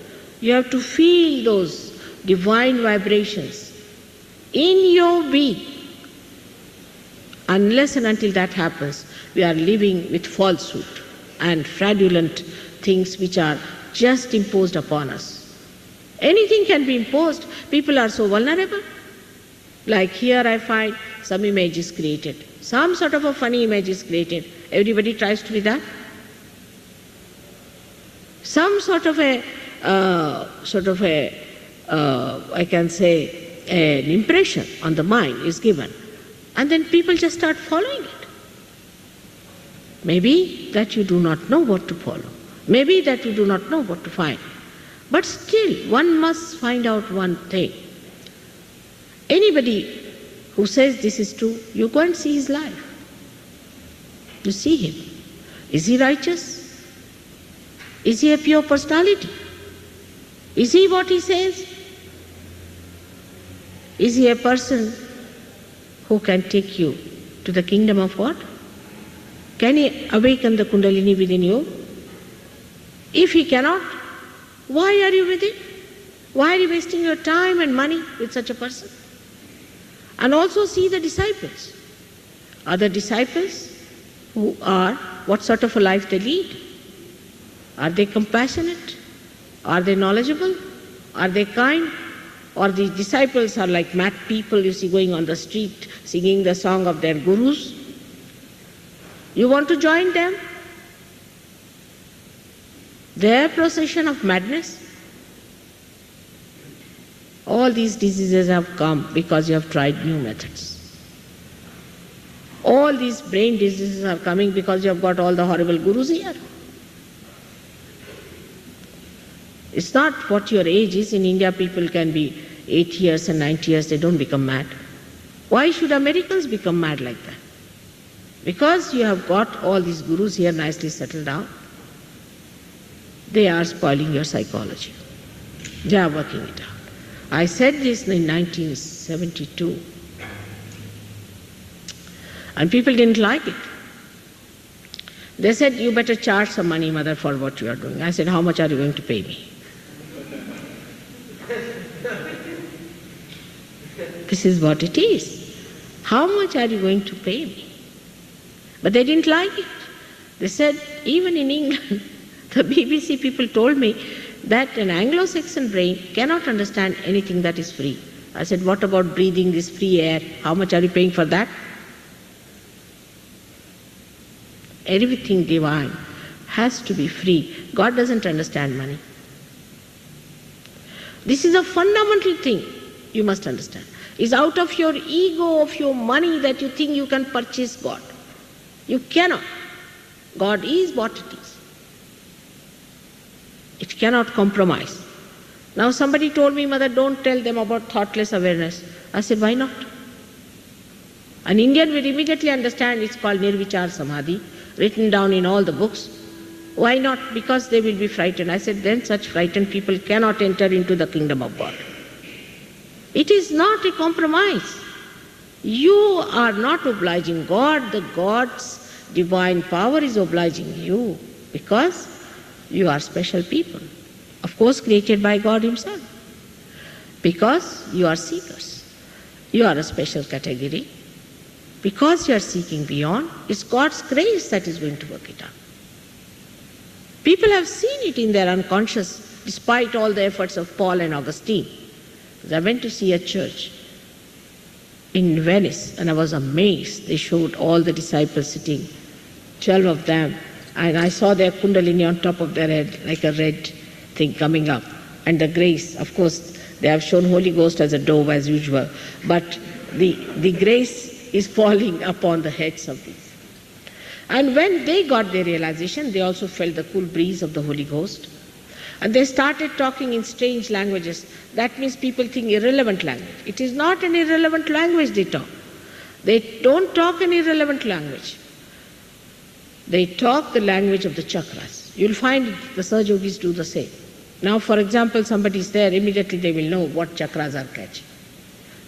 you have to feel those divine vibrations in your being. Unless and until that happens, we are living with falsehood and fraudulent things which are just imposed upon us. Anything can be imposed. People are so vulnerable. Like here, I find some image is created, some sort of a funny image is created. Everybody tries to be that. Some sort of a, uh, sort of a, uh, I can say, an impression on the mind is given, and then people just start following it. Maybe that you do not know what to follow. Maybe that you do not know what to find. But still, one must find out one thing. Anybody who says this is true, you go and see his life. You see him. Is he righteous? Is he a pure personality? Is he what he says? Is he a person who can take you to the kingdom of God? Can he awaken the Kundalini within you? If he cannot, why are you with him? Why are you wasting your time and money with such a person? And also see the disciples. Are the disciples who are, what sort of a life they lead? Are they compassionate? Are they knowledgeable? Are they kind? Or the disciples are like mad people you see going on the street singing the song of their gurus? You want to join them? Their procession of madness? All these diseases have come because you have tried new methods. All these brain diseases are coming because you have got all the horrible gurus here. It's not what your age is. In India, people can be 80 years and 90 years, they don't become mad. Why should Americans become mad like that? Because you have got all these gurus here nicely settled down, they are spoiling your psychology. They are working it out. I said this in 1972, and people didn't like it. They said, You better charge some money, mother, for what you are doing. I said, How much are you going to pay me? This is what it is. How much are you going to pay me? But they didn't like it. They said, even in England, the BBC people told me that an Anglo Saxon brain cannot understand anything that is free. I said, What about breathing this free air? How much are you paying for that? Everything divine has to be free. God doesn't understand money. This is a fundamental thing you must understand. It's out of your ego, of your money that you think you can purchase God. You cannot. God is what it is. It cannot compromise. Now somebody told me, Mother, don't tell them about thoughtless awareness. I said, why not? An Indian will immediately understand it's called Nirvichar Samadhi, written down in all the books. Why not? Because they will be frightened. I said, then such frightened people cannot enter into the kingdom of God. It is not a compromise. You are not obliging God, the God's divine power is obliging you because you are special people. Of course, created by God Himself. Because you are seekers. You are a special category. Because you are seeking beyond, it's God's grace that is going to work it out. People have seen it in their unconscious, despite all the efforts of Paul and Augustine. I went to see a church in Venice and I was amazed. They showed all the disciples sitting, 12 of them, and I saw their kundalini on top of their head, like a red thing coming up. And the grace, of course, they have shown Holy Ghost as a dove as usual, but the, the grace is falling upon the heads of these. And when they got their realization, they also felt the cool breeze of the Holy Ghost. And they started talking in strange languages. That means people think irrelevant language. It is not an irrelevant language they talk. They don't talk an irrelevant language. They talk the language of the chakras. You'll find the Sahaj Yogis do the same. Now, for example, somebody is there, immediately they will know what chakras are catching.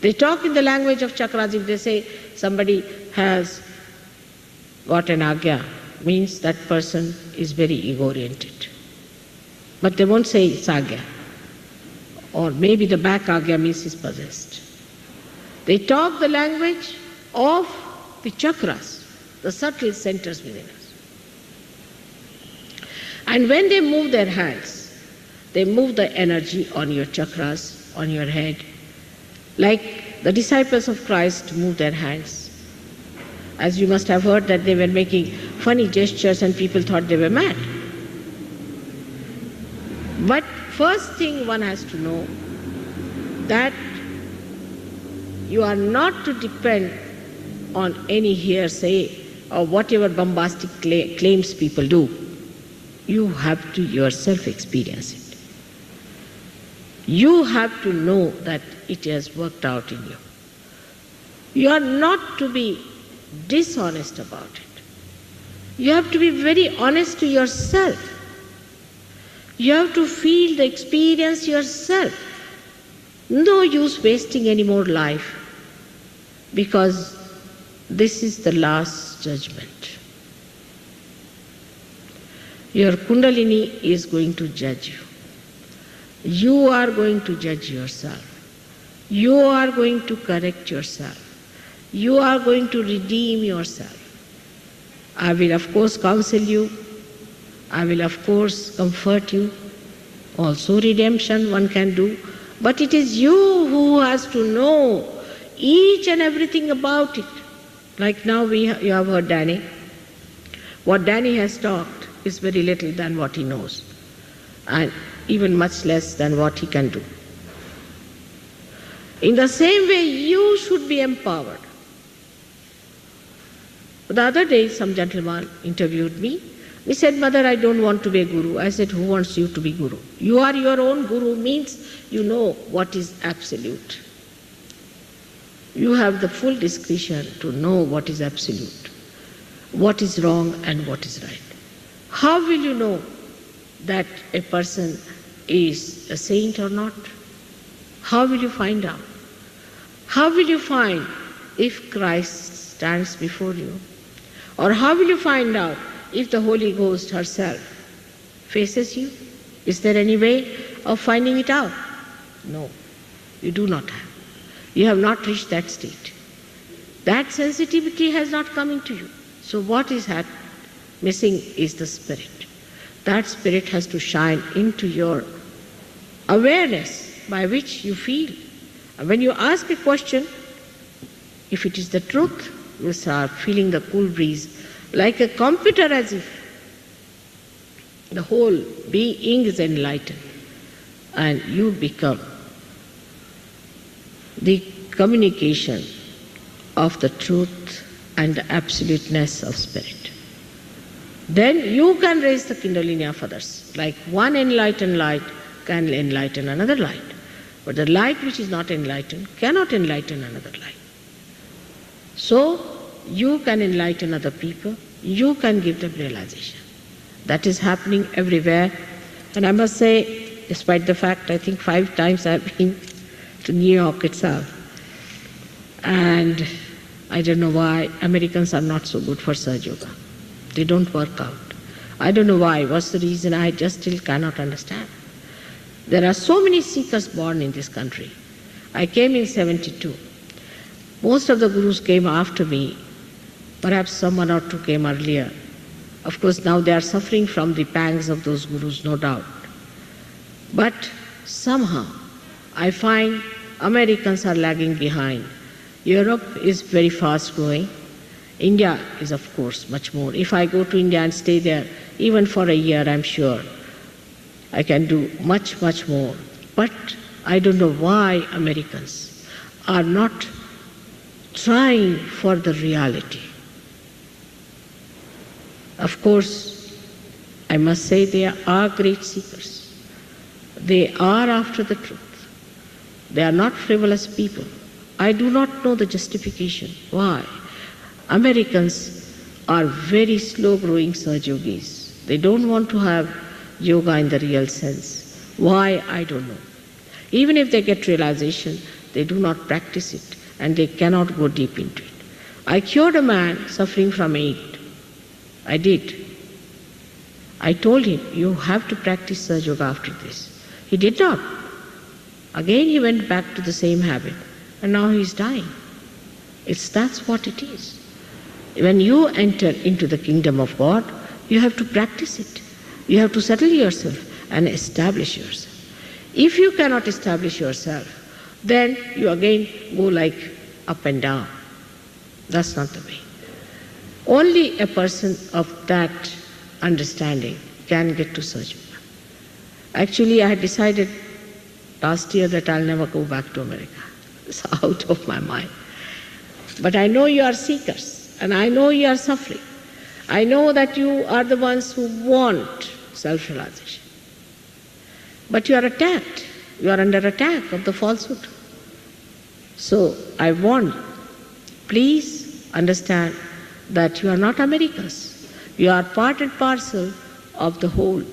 They talk in the language of chakras. If they say somebody has got an agya, means that person is very ego oriented. But they won't say it's agya. Or maybe the back agya means he's possessed. They talk the language of the chakras, the subtle centers within us. And when they move their hands, they move the energy on your chakras, on your head, like the disciples of Christ move their hands. As you must have heard that they were making funny gestures and people thought they were mad. But first thing one has to know that you are not to depend on any hearsay or whatever bombastic claims people do. You have to yourself experience it. You have to know that it has worked out in you. You are not to be dishonest about it. You have to be very honest to yourself. You have to feel the experience yourself. No use wasting any more life because this is the last judgment. Your Kundalini is going to judge you. You are going to judge yourself. You are going to correct yourself. You are going to redeem yourself. I will, of course, counsel you. I will, of course, comfort you. Also, redemption one can do. But it is you who has to know each and everything about it. Like now we you have heard Danny. What Danny has talked is very little than what he knows, and even much less than what he can do. In the same way, you should be empowered. The other day, some gentleman interviewed me. He said, Mother, I don't want to be a guru. I said, Who wants you to be guru? You are your own guru, means you know what is absolute. You have the full discretion to know what is absolute, what is wrong, and what is right. How will you know that a person is a saint or not? How will you find out? How will you find if Christ stands before you? Or how will you find out if the Holy Ghost herself faces you? Is there any way of finding it out? No, you do not have. You have not reached that state. That sensitivity has not come into you. So what is that missing is the spirit. That spirit has to shine into your awareness by which you feel. And when you ask a question, if it is the truth, you start feeling the cool breeze like a computer as if the whole being is enlightened and you become the communication of the truth and the absoluteness of spirit. Then you can raise the Kundalini of others. Like one enlightened light can enlighten another light. But the light which is not enlightened cannot enlighten another light. So you can enlighten other people, you can give them realization. That is happening everywhere. And I must say, despite the fact I think five times I've been to New York itself. And I don't know why Americans are not so good for Sahaja Yoga. They don't work out. I don't know why. What's the reason? I just still cannot understand. There are so many seekers born in this country. I came in 72. Most of the gurus came after me. Perhaps someone or two came earlier. Of course, now they are suffering from the pangs of those gurus, no doubt. But somehow, I find Americans are lagging behind. Europe is very fast growing. India is, of course, much more. If I go to India and stay there, even for a year, I'm sure I can do much, much more. But I don't know why Americans are not trying for the reality. Of course, I must say they are great seekers. They are after the truth. They are not frivolous people. I do not know the justification. Why? Americans are very slow growing Sahaj Yogis. They don't want to have yoga in the real sense. Why? I don't know. Even if they get realization, they do not practice it and they cannot go deep into it. I cured a man suffering from AIDS. I did. I told him, you have to practice Sahaj Yoga after this. He did not. Again he went back to the same habit and now he is dying. It's that's what it is. When you enter into the kingdom of God, you have to practice it. You have to settle yourself and establish yourself. If you cannot establish yourself, then you again go like up and down. That's not the way. Only a person of that understanding can get to Sahaj Yoga. Actually, I had decided last year that I'll never go back to America. It's out of my mind. But I know you are seekers, and I know you are suffering. I know that you are the ones who want self realization. But you are attacked. You are under attack of the falsehood. So I want, please understand that you are not Americans. You are part and parcel of the whole.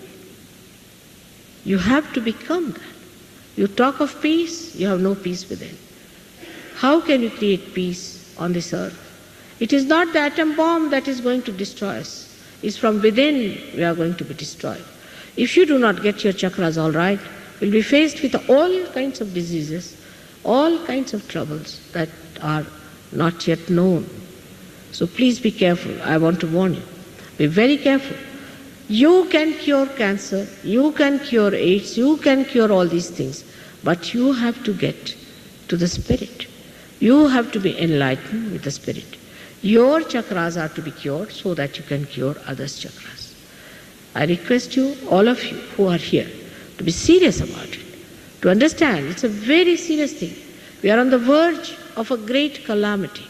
You have to become that. You talk of peace, you have no peace within. How can you create peace on this earth? It is not the atom bomb that is going to destroy us. It's from within we are going to be destroyed. If you do not get your chakras all right, you'll be faced with all kinds of diseases, all kinds of troubles that are not yet known. So please be careful. I want to warn you. Be very careful. You can cure cancer, you can cure AIDS, you can cure all these things, but you have to get to the spirit. You have to be enlightened with the spirit. Your chakras are to be cured so that you can cure others' chakras. I request you, all of you who are here, to be serious about it, to understand it's a very serious thing. We are on the verge of a great calamity.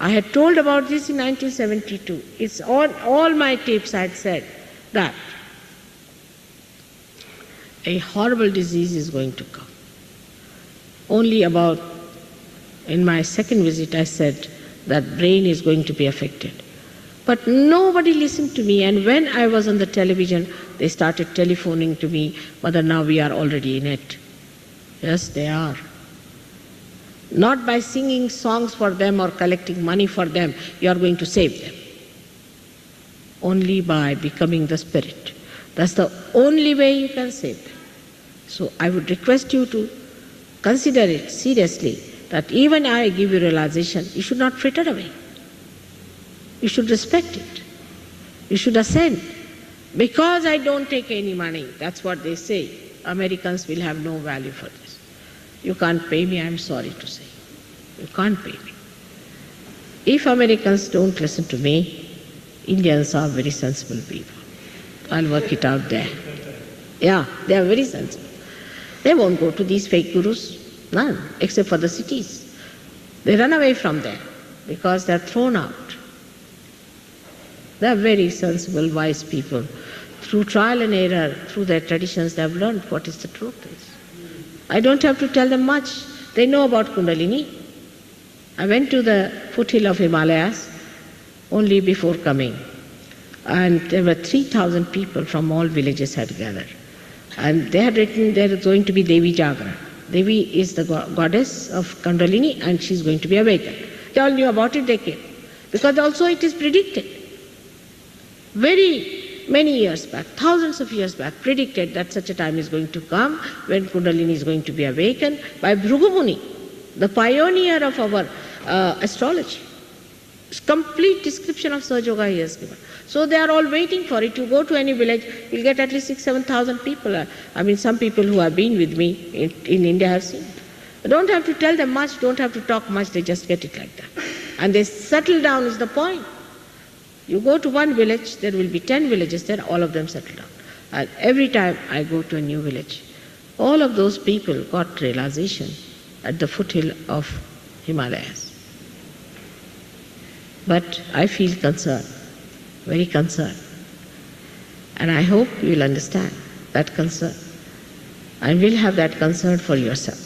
I had told about this in 1972. It's on all my tapes I had said that a horrible disease is going to come. Only about, in my second visit, I said that brain is going to be affected. But nobody listened to me, and when I was on the television, they started telephoning to me, Mother, now we are already in it. Yes, they are. Not by singing songs for them or collecting money for them, you are going to save them. Only by becoming the Spirit. That's the only way you can save them. So I would request you to consider it seriously that even I give you realization, you should not fritter away. You should respect it. You should ascend. Because I don't take any money, that's what they say. Americans will have no value for this. You can't pay me, I'm sorry to say. You can't pay me. If Americans don't listen to me, Indians are very sensible people. I'll work it out there. Yeah, they are very sensible. They won't go to these fake gurus, none, except for the cities. They run away from there because they are thrown out. They are very sensible, wise people. Through trial and error, through their traditions, they have learned what is the truth is. I don't have to tell them much. They know about Kundalini. I went to the foothill of Himalayas only before coming. And there were 3,000 people from all villages had gathered. And they had written there is going to be Devi Jagra. Devi is the go- goddess of Kundalini and she is going to be awakened. They all knew about it, they came. Because also it is predicted. Very many years back, thousands of years back, predicted that such a time is going to come when Kundalini is going to be awakened by Bhrugumuni, the pioneer of our uh, astrology. Complete description of Sahaj Yoga he has given. So they are all waiting for it. You go to any village, you'll get at least six, seven thousand people. I mean, some people who have been with me in, in India have seen. You don't have to tell them much, don't have to talk much, they just get it like that. And they settle down is the point. You go to one village, there will be ten villages there, all of them settle down. And every time I go to a new village, all of those people got realization at the foothill of Himalayas. But I feel concerned very concerned. And I hope you will understand that concern and will have that concern for yourself.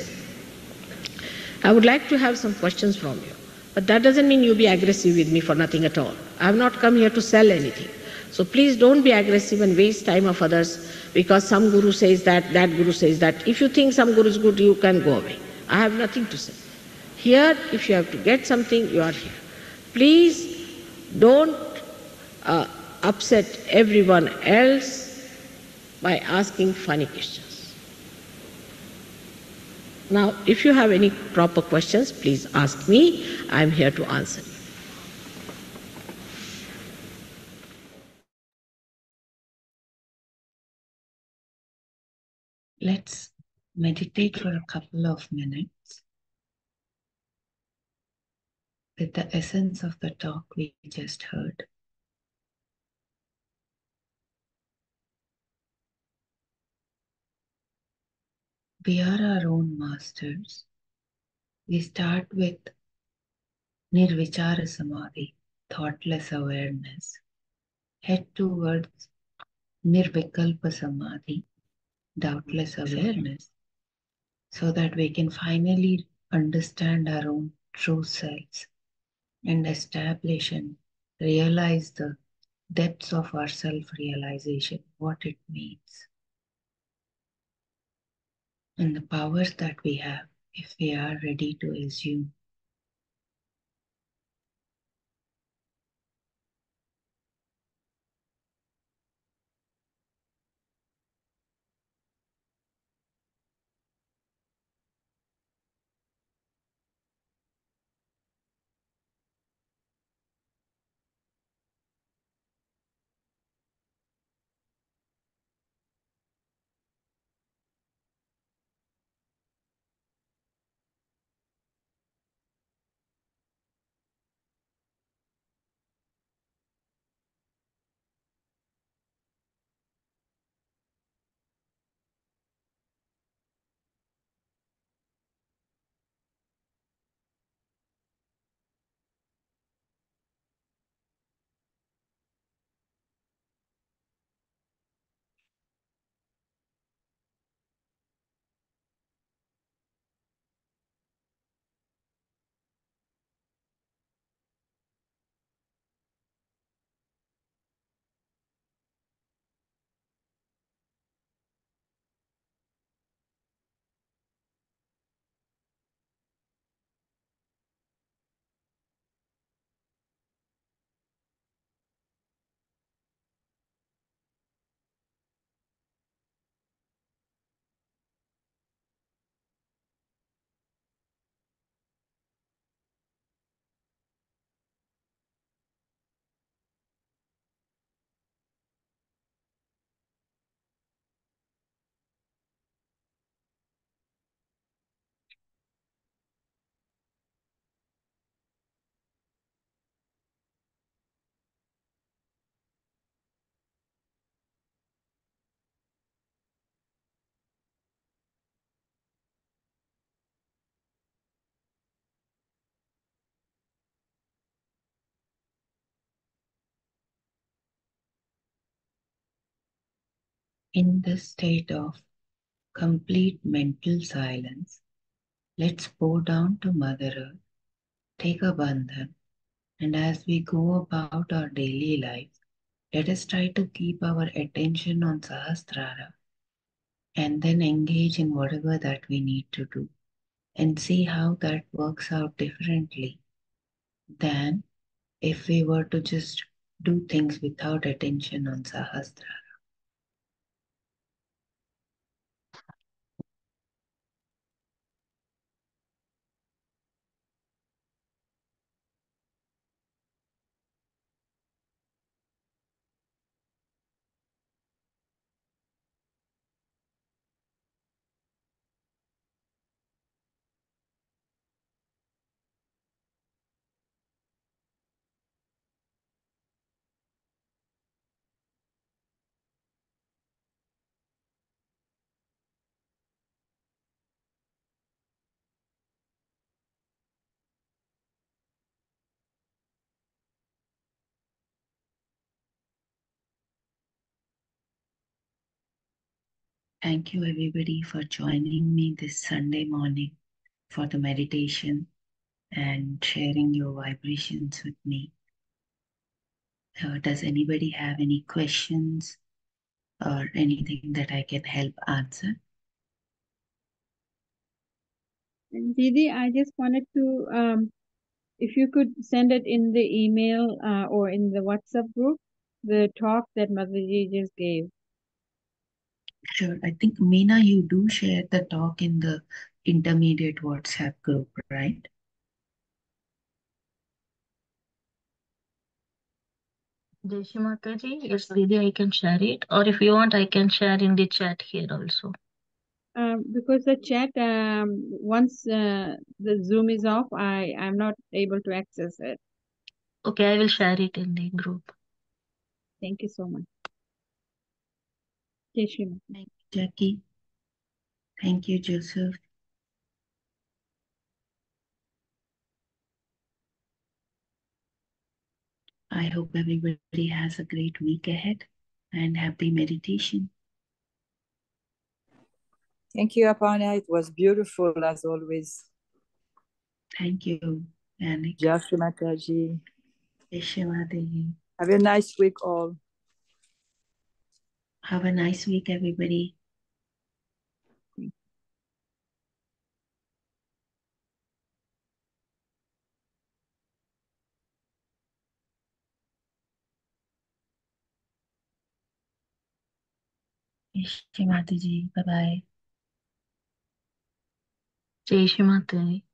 I would like to have some questions from you, but that doesn't mean you be aggressive with me for nothing at all. I have not come here to sell anything. So please don't be aggressive and waste time of others because some guru says that, that guru says that. If you think some guru is good, you can go away. I have nothing to say. Here, if you have to get something, you are here. Please don't uh, upset everyone else by asking funny questions. Now, if you have any proper questions, please ask me. I am here to answer. Let's meditate for a couple of minutes with the essence of the talk we just heard. We are our own masters. We start with Nirvichara Samadhi, thoughtless awareness, head towards Nirvikalpa Samadhi, doubtless awareness, so that we can finally understand our own true selves and establish and realize the depths of our self realization, what it means, and the powers that we have if we are ready to assume. In this state of complete mental silence, let's bow down to Mother Earth, take a bandhan, and as we go about our daily life, let us try to keep our attention on Sahasrara and then engage in whatever that we need to do and see how that works out differently than if we were to just do things without attention on Sahasrara. Thank you, everybody, for joining me this Sunday morning for the meditation and sharing your vibrations with me. Uh, does anybody have any questions or anything that I can help answer? And Didi, I just wanted to, um, if you could send it in the email uh, or in the WhatsApp group, the talk that Motherji just gave. Sure. I think, Meena, you do share the talk in the intermediate WhatsApp group, right? Jai Shri Mataji, yes, Didi, I can share it. Or if you want, I can share in the chat here also. Um, because the chat, um, once uh, the Zoom is off, I am not able to access it. Okay, I will share it in the group. Thank you so much. Jai Shri Thank you, Jackie. Thank you, Joseph. I hope everybody has a great week ahead and happy meditation. Thank you, Aparna. It was beautiful as always. Thank you, Yannick. Jai Shri Mataji. Yeshwadi. Have a nice week all. Have a nice week, everybody. Yeshwadi ji. Bye bye. Jai Shri Mataji.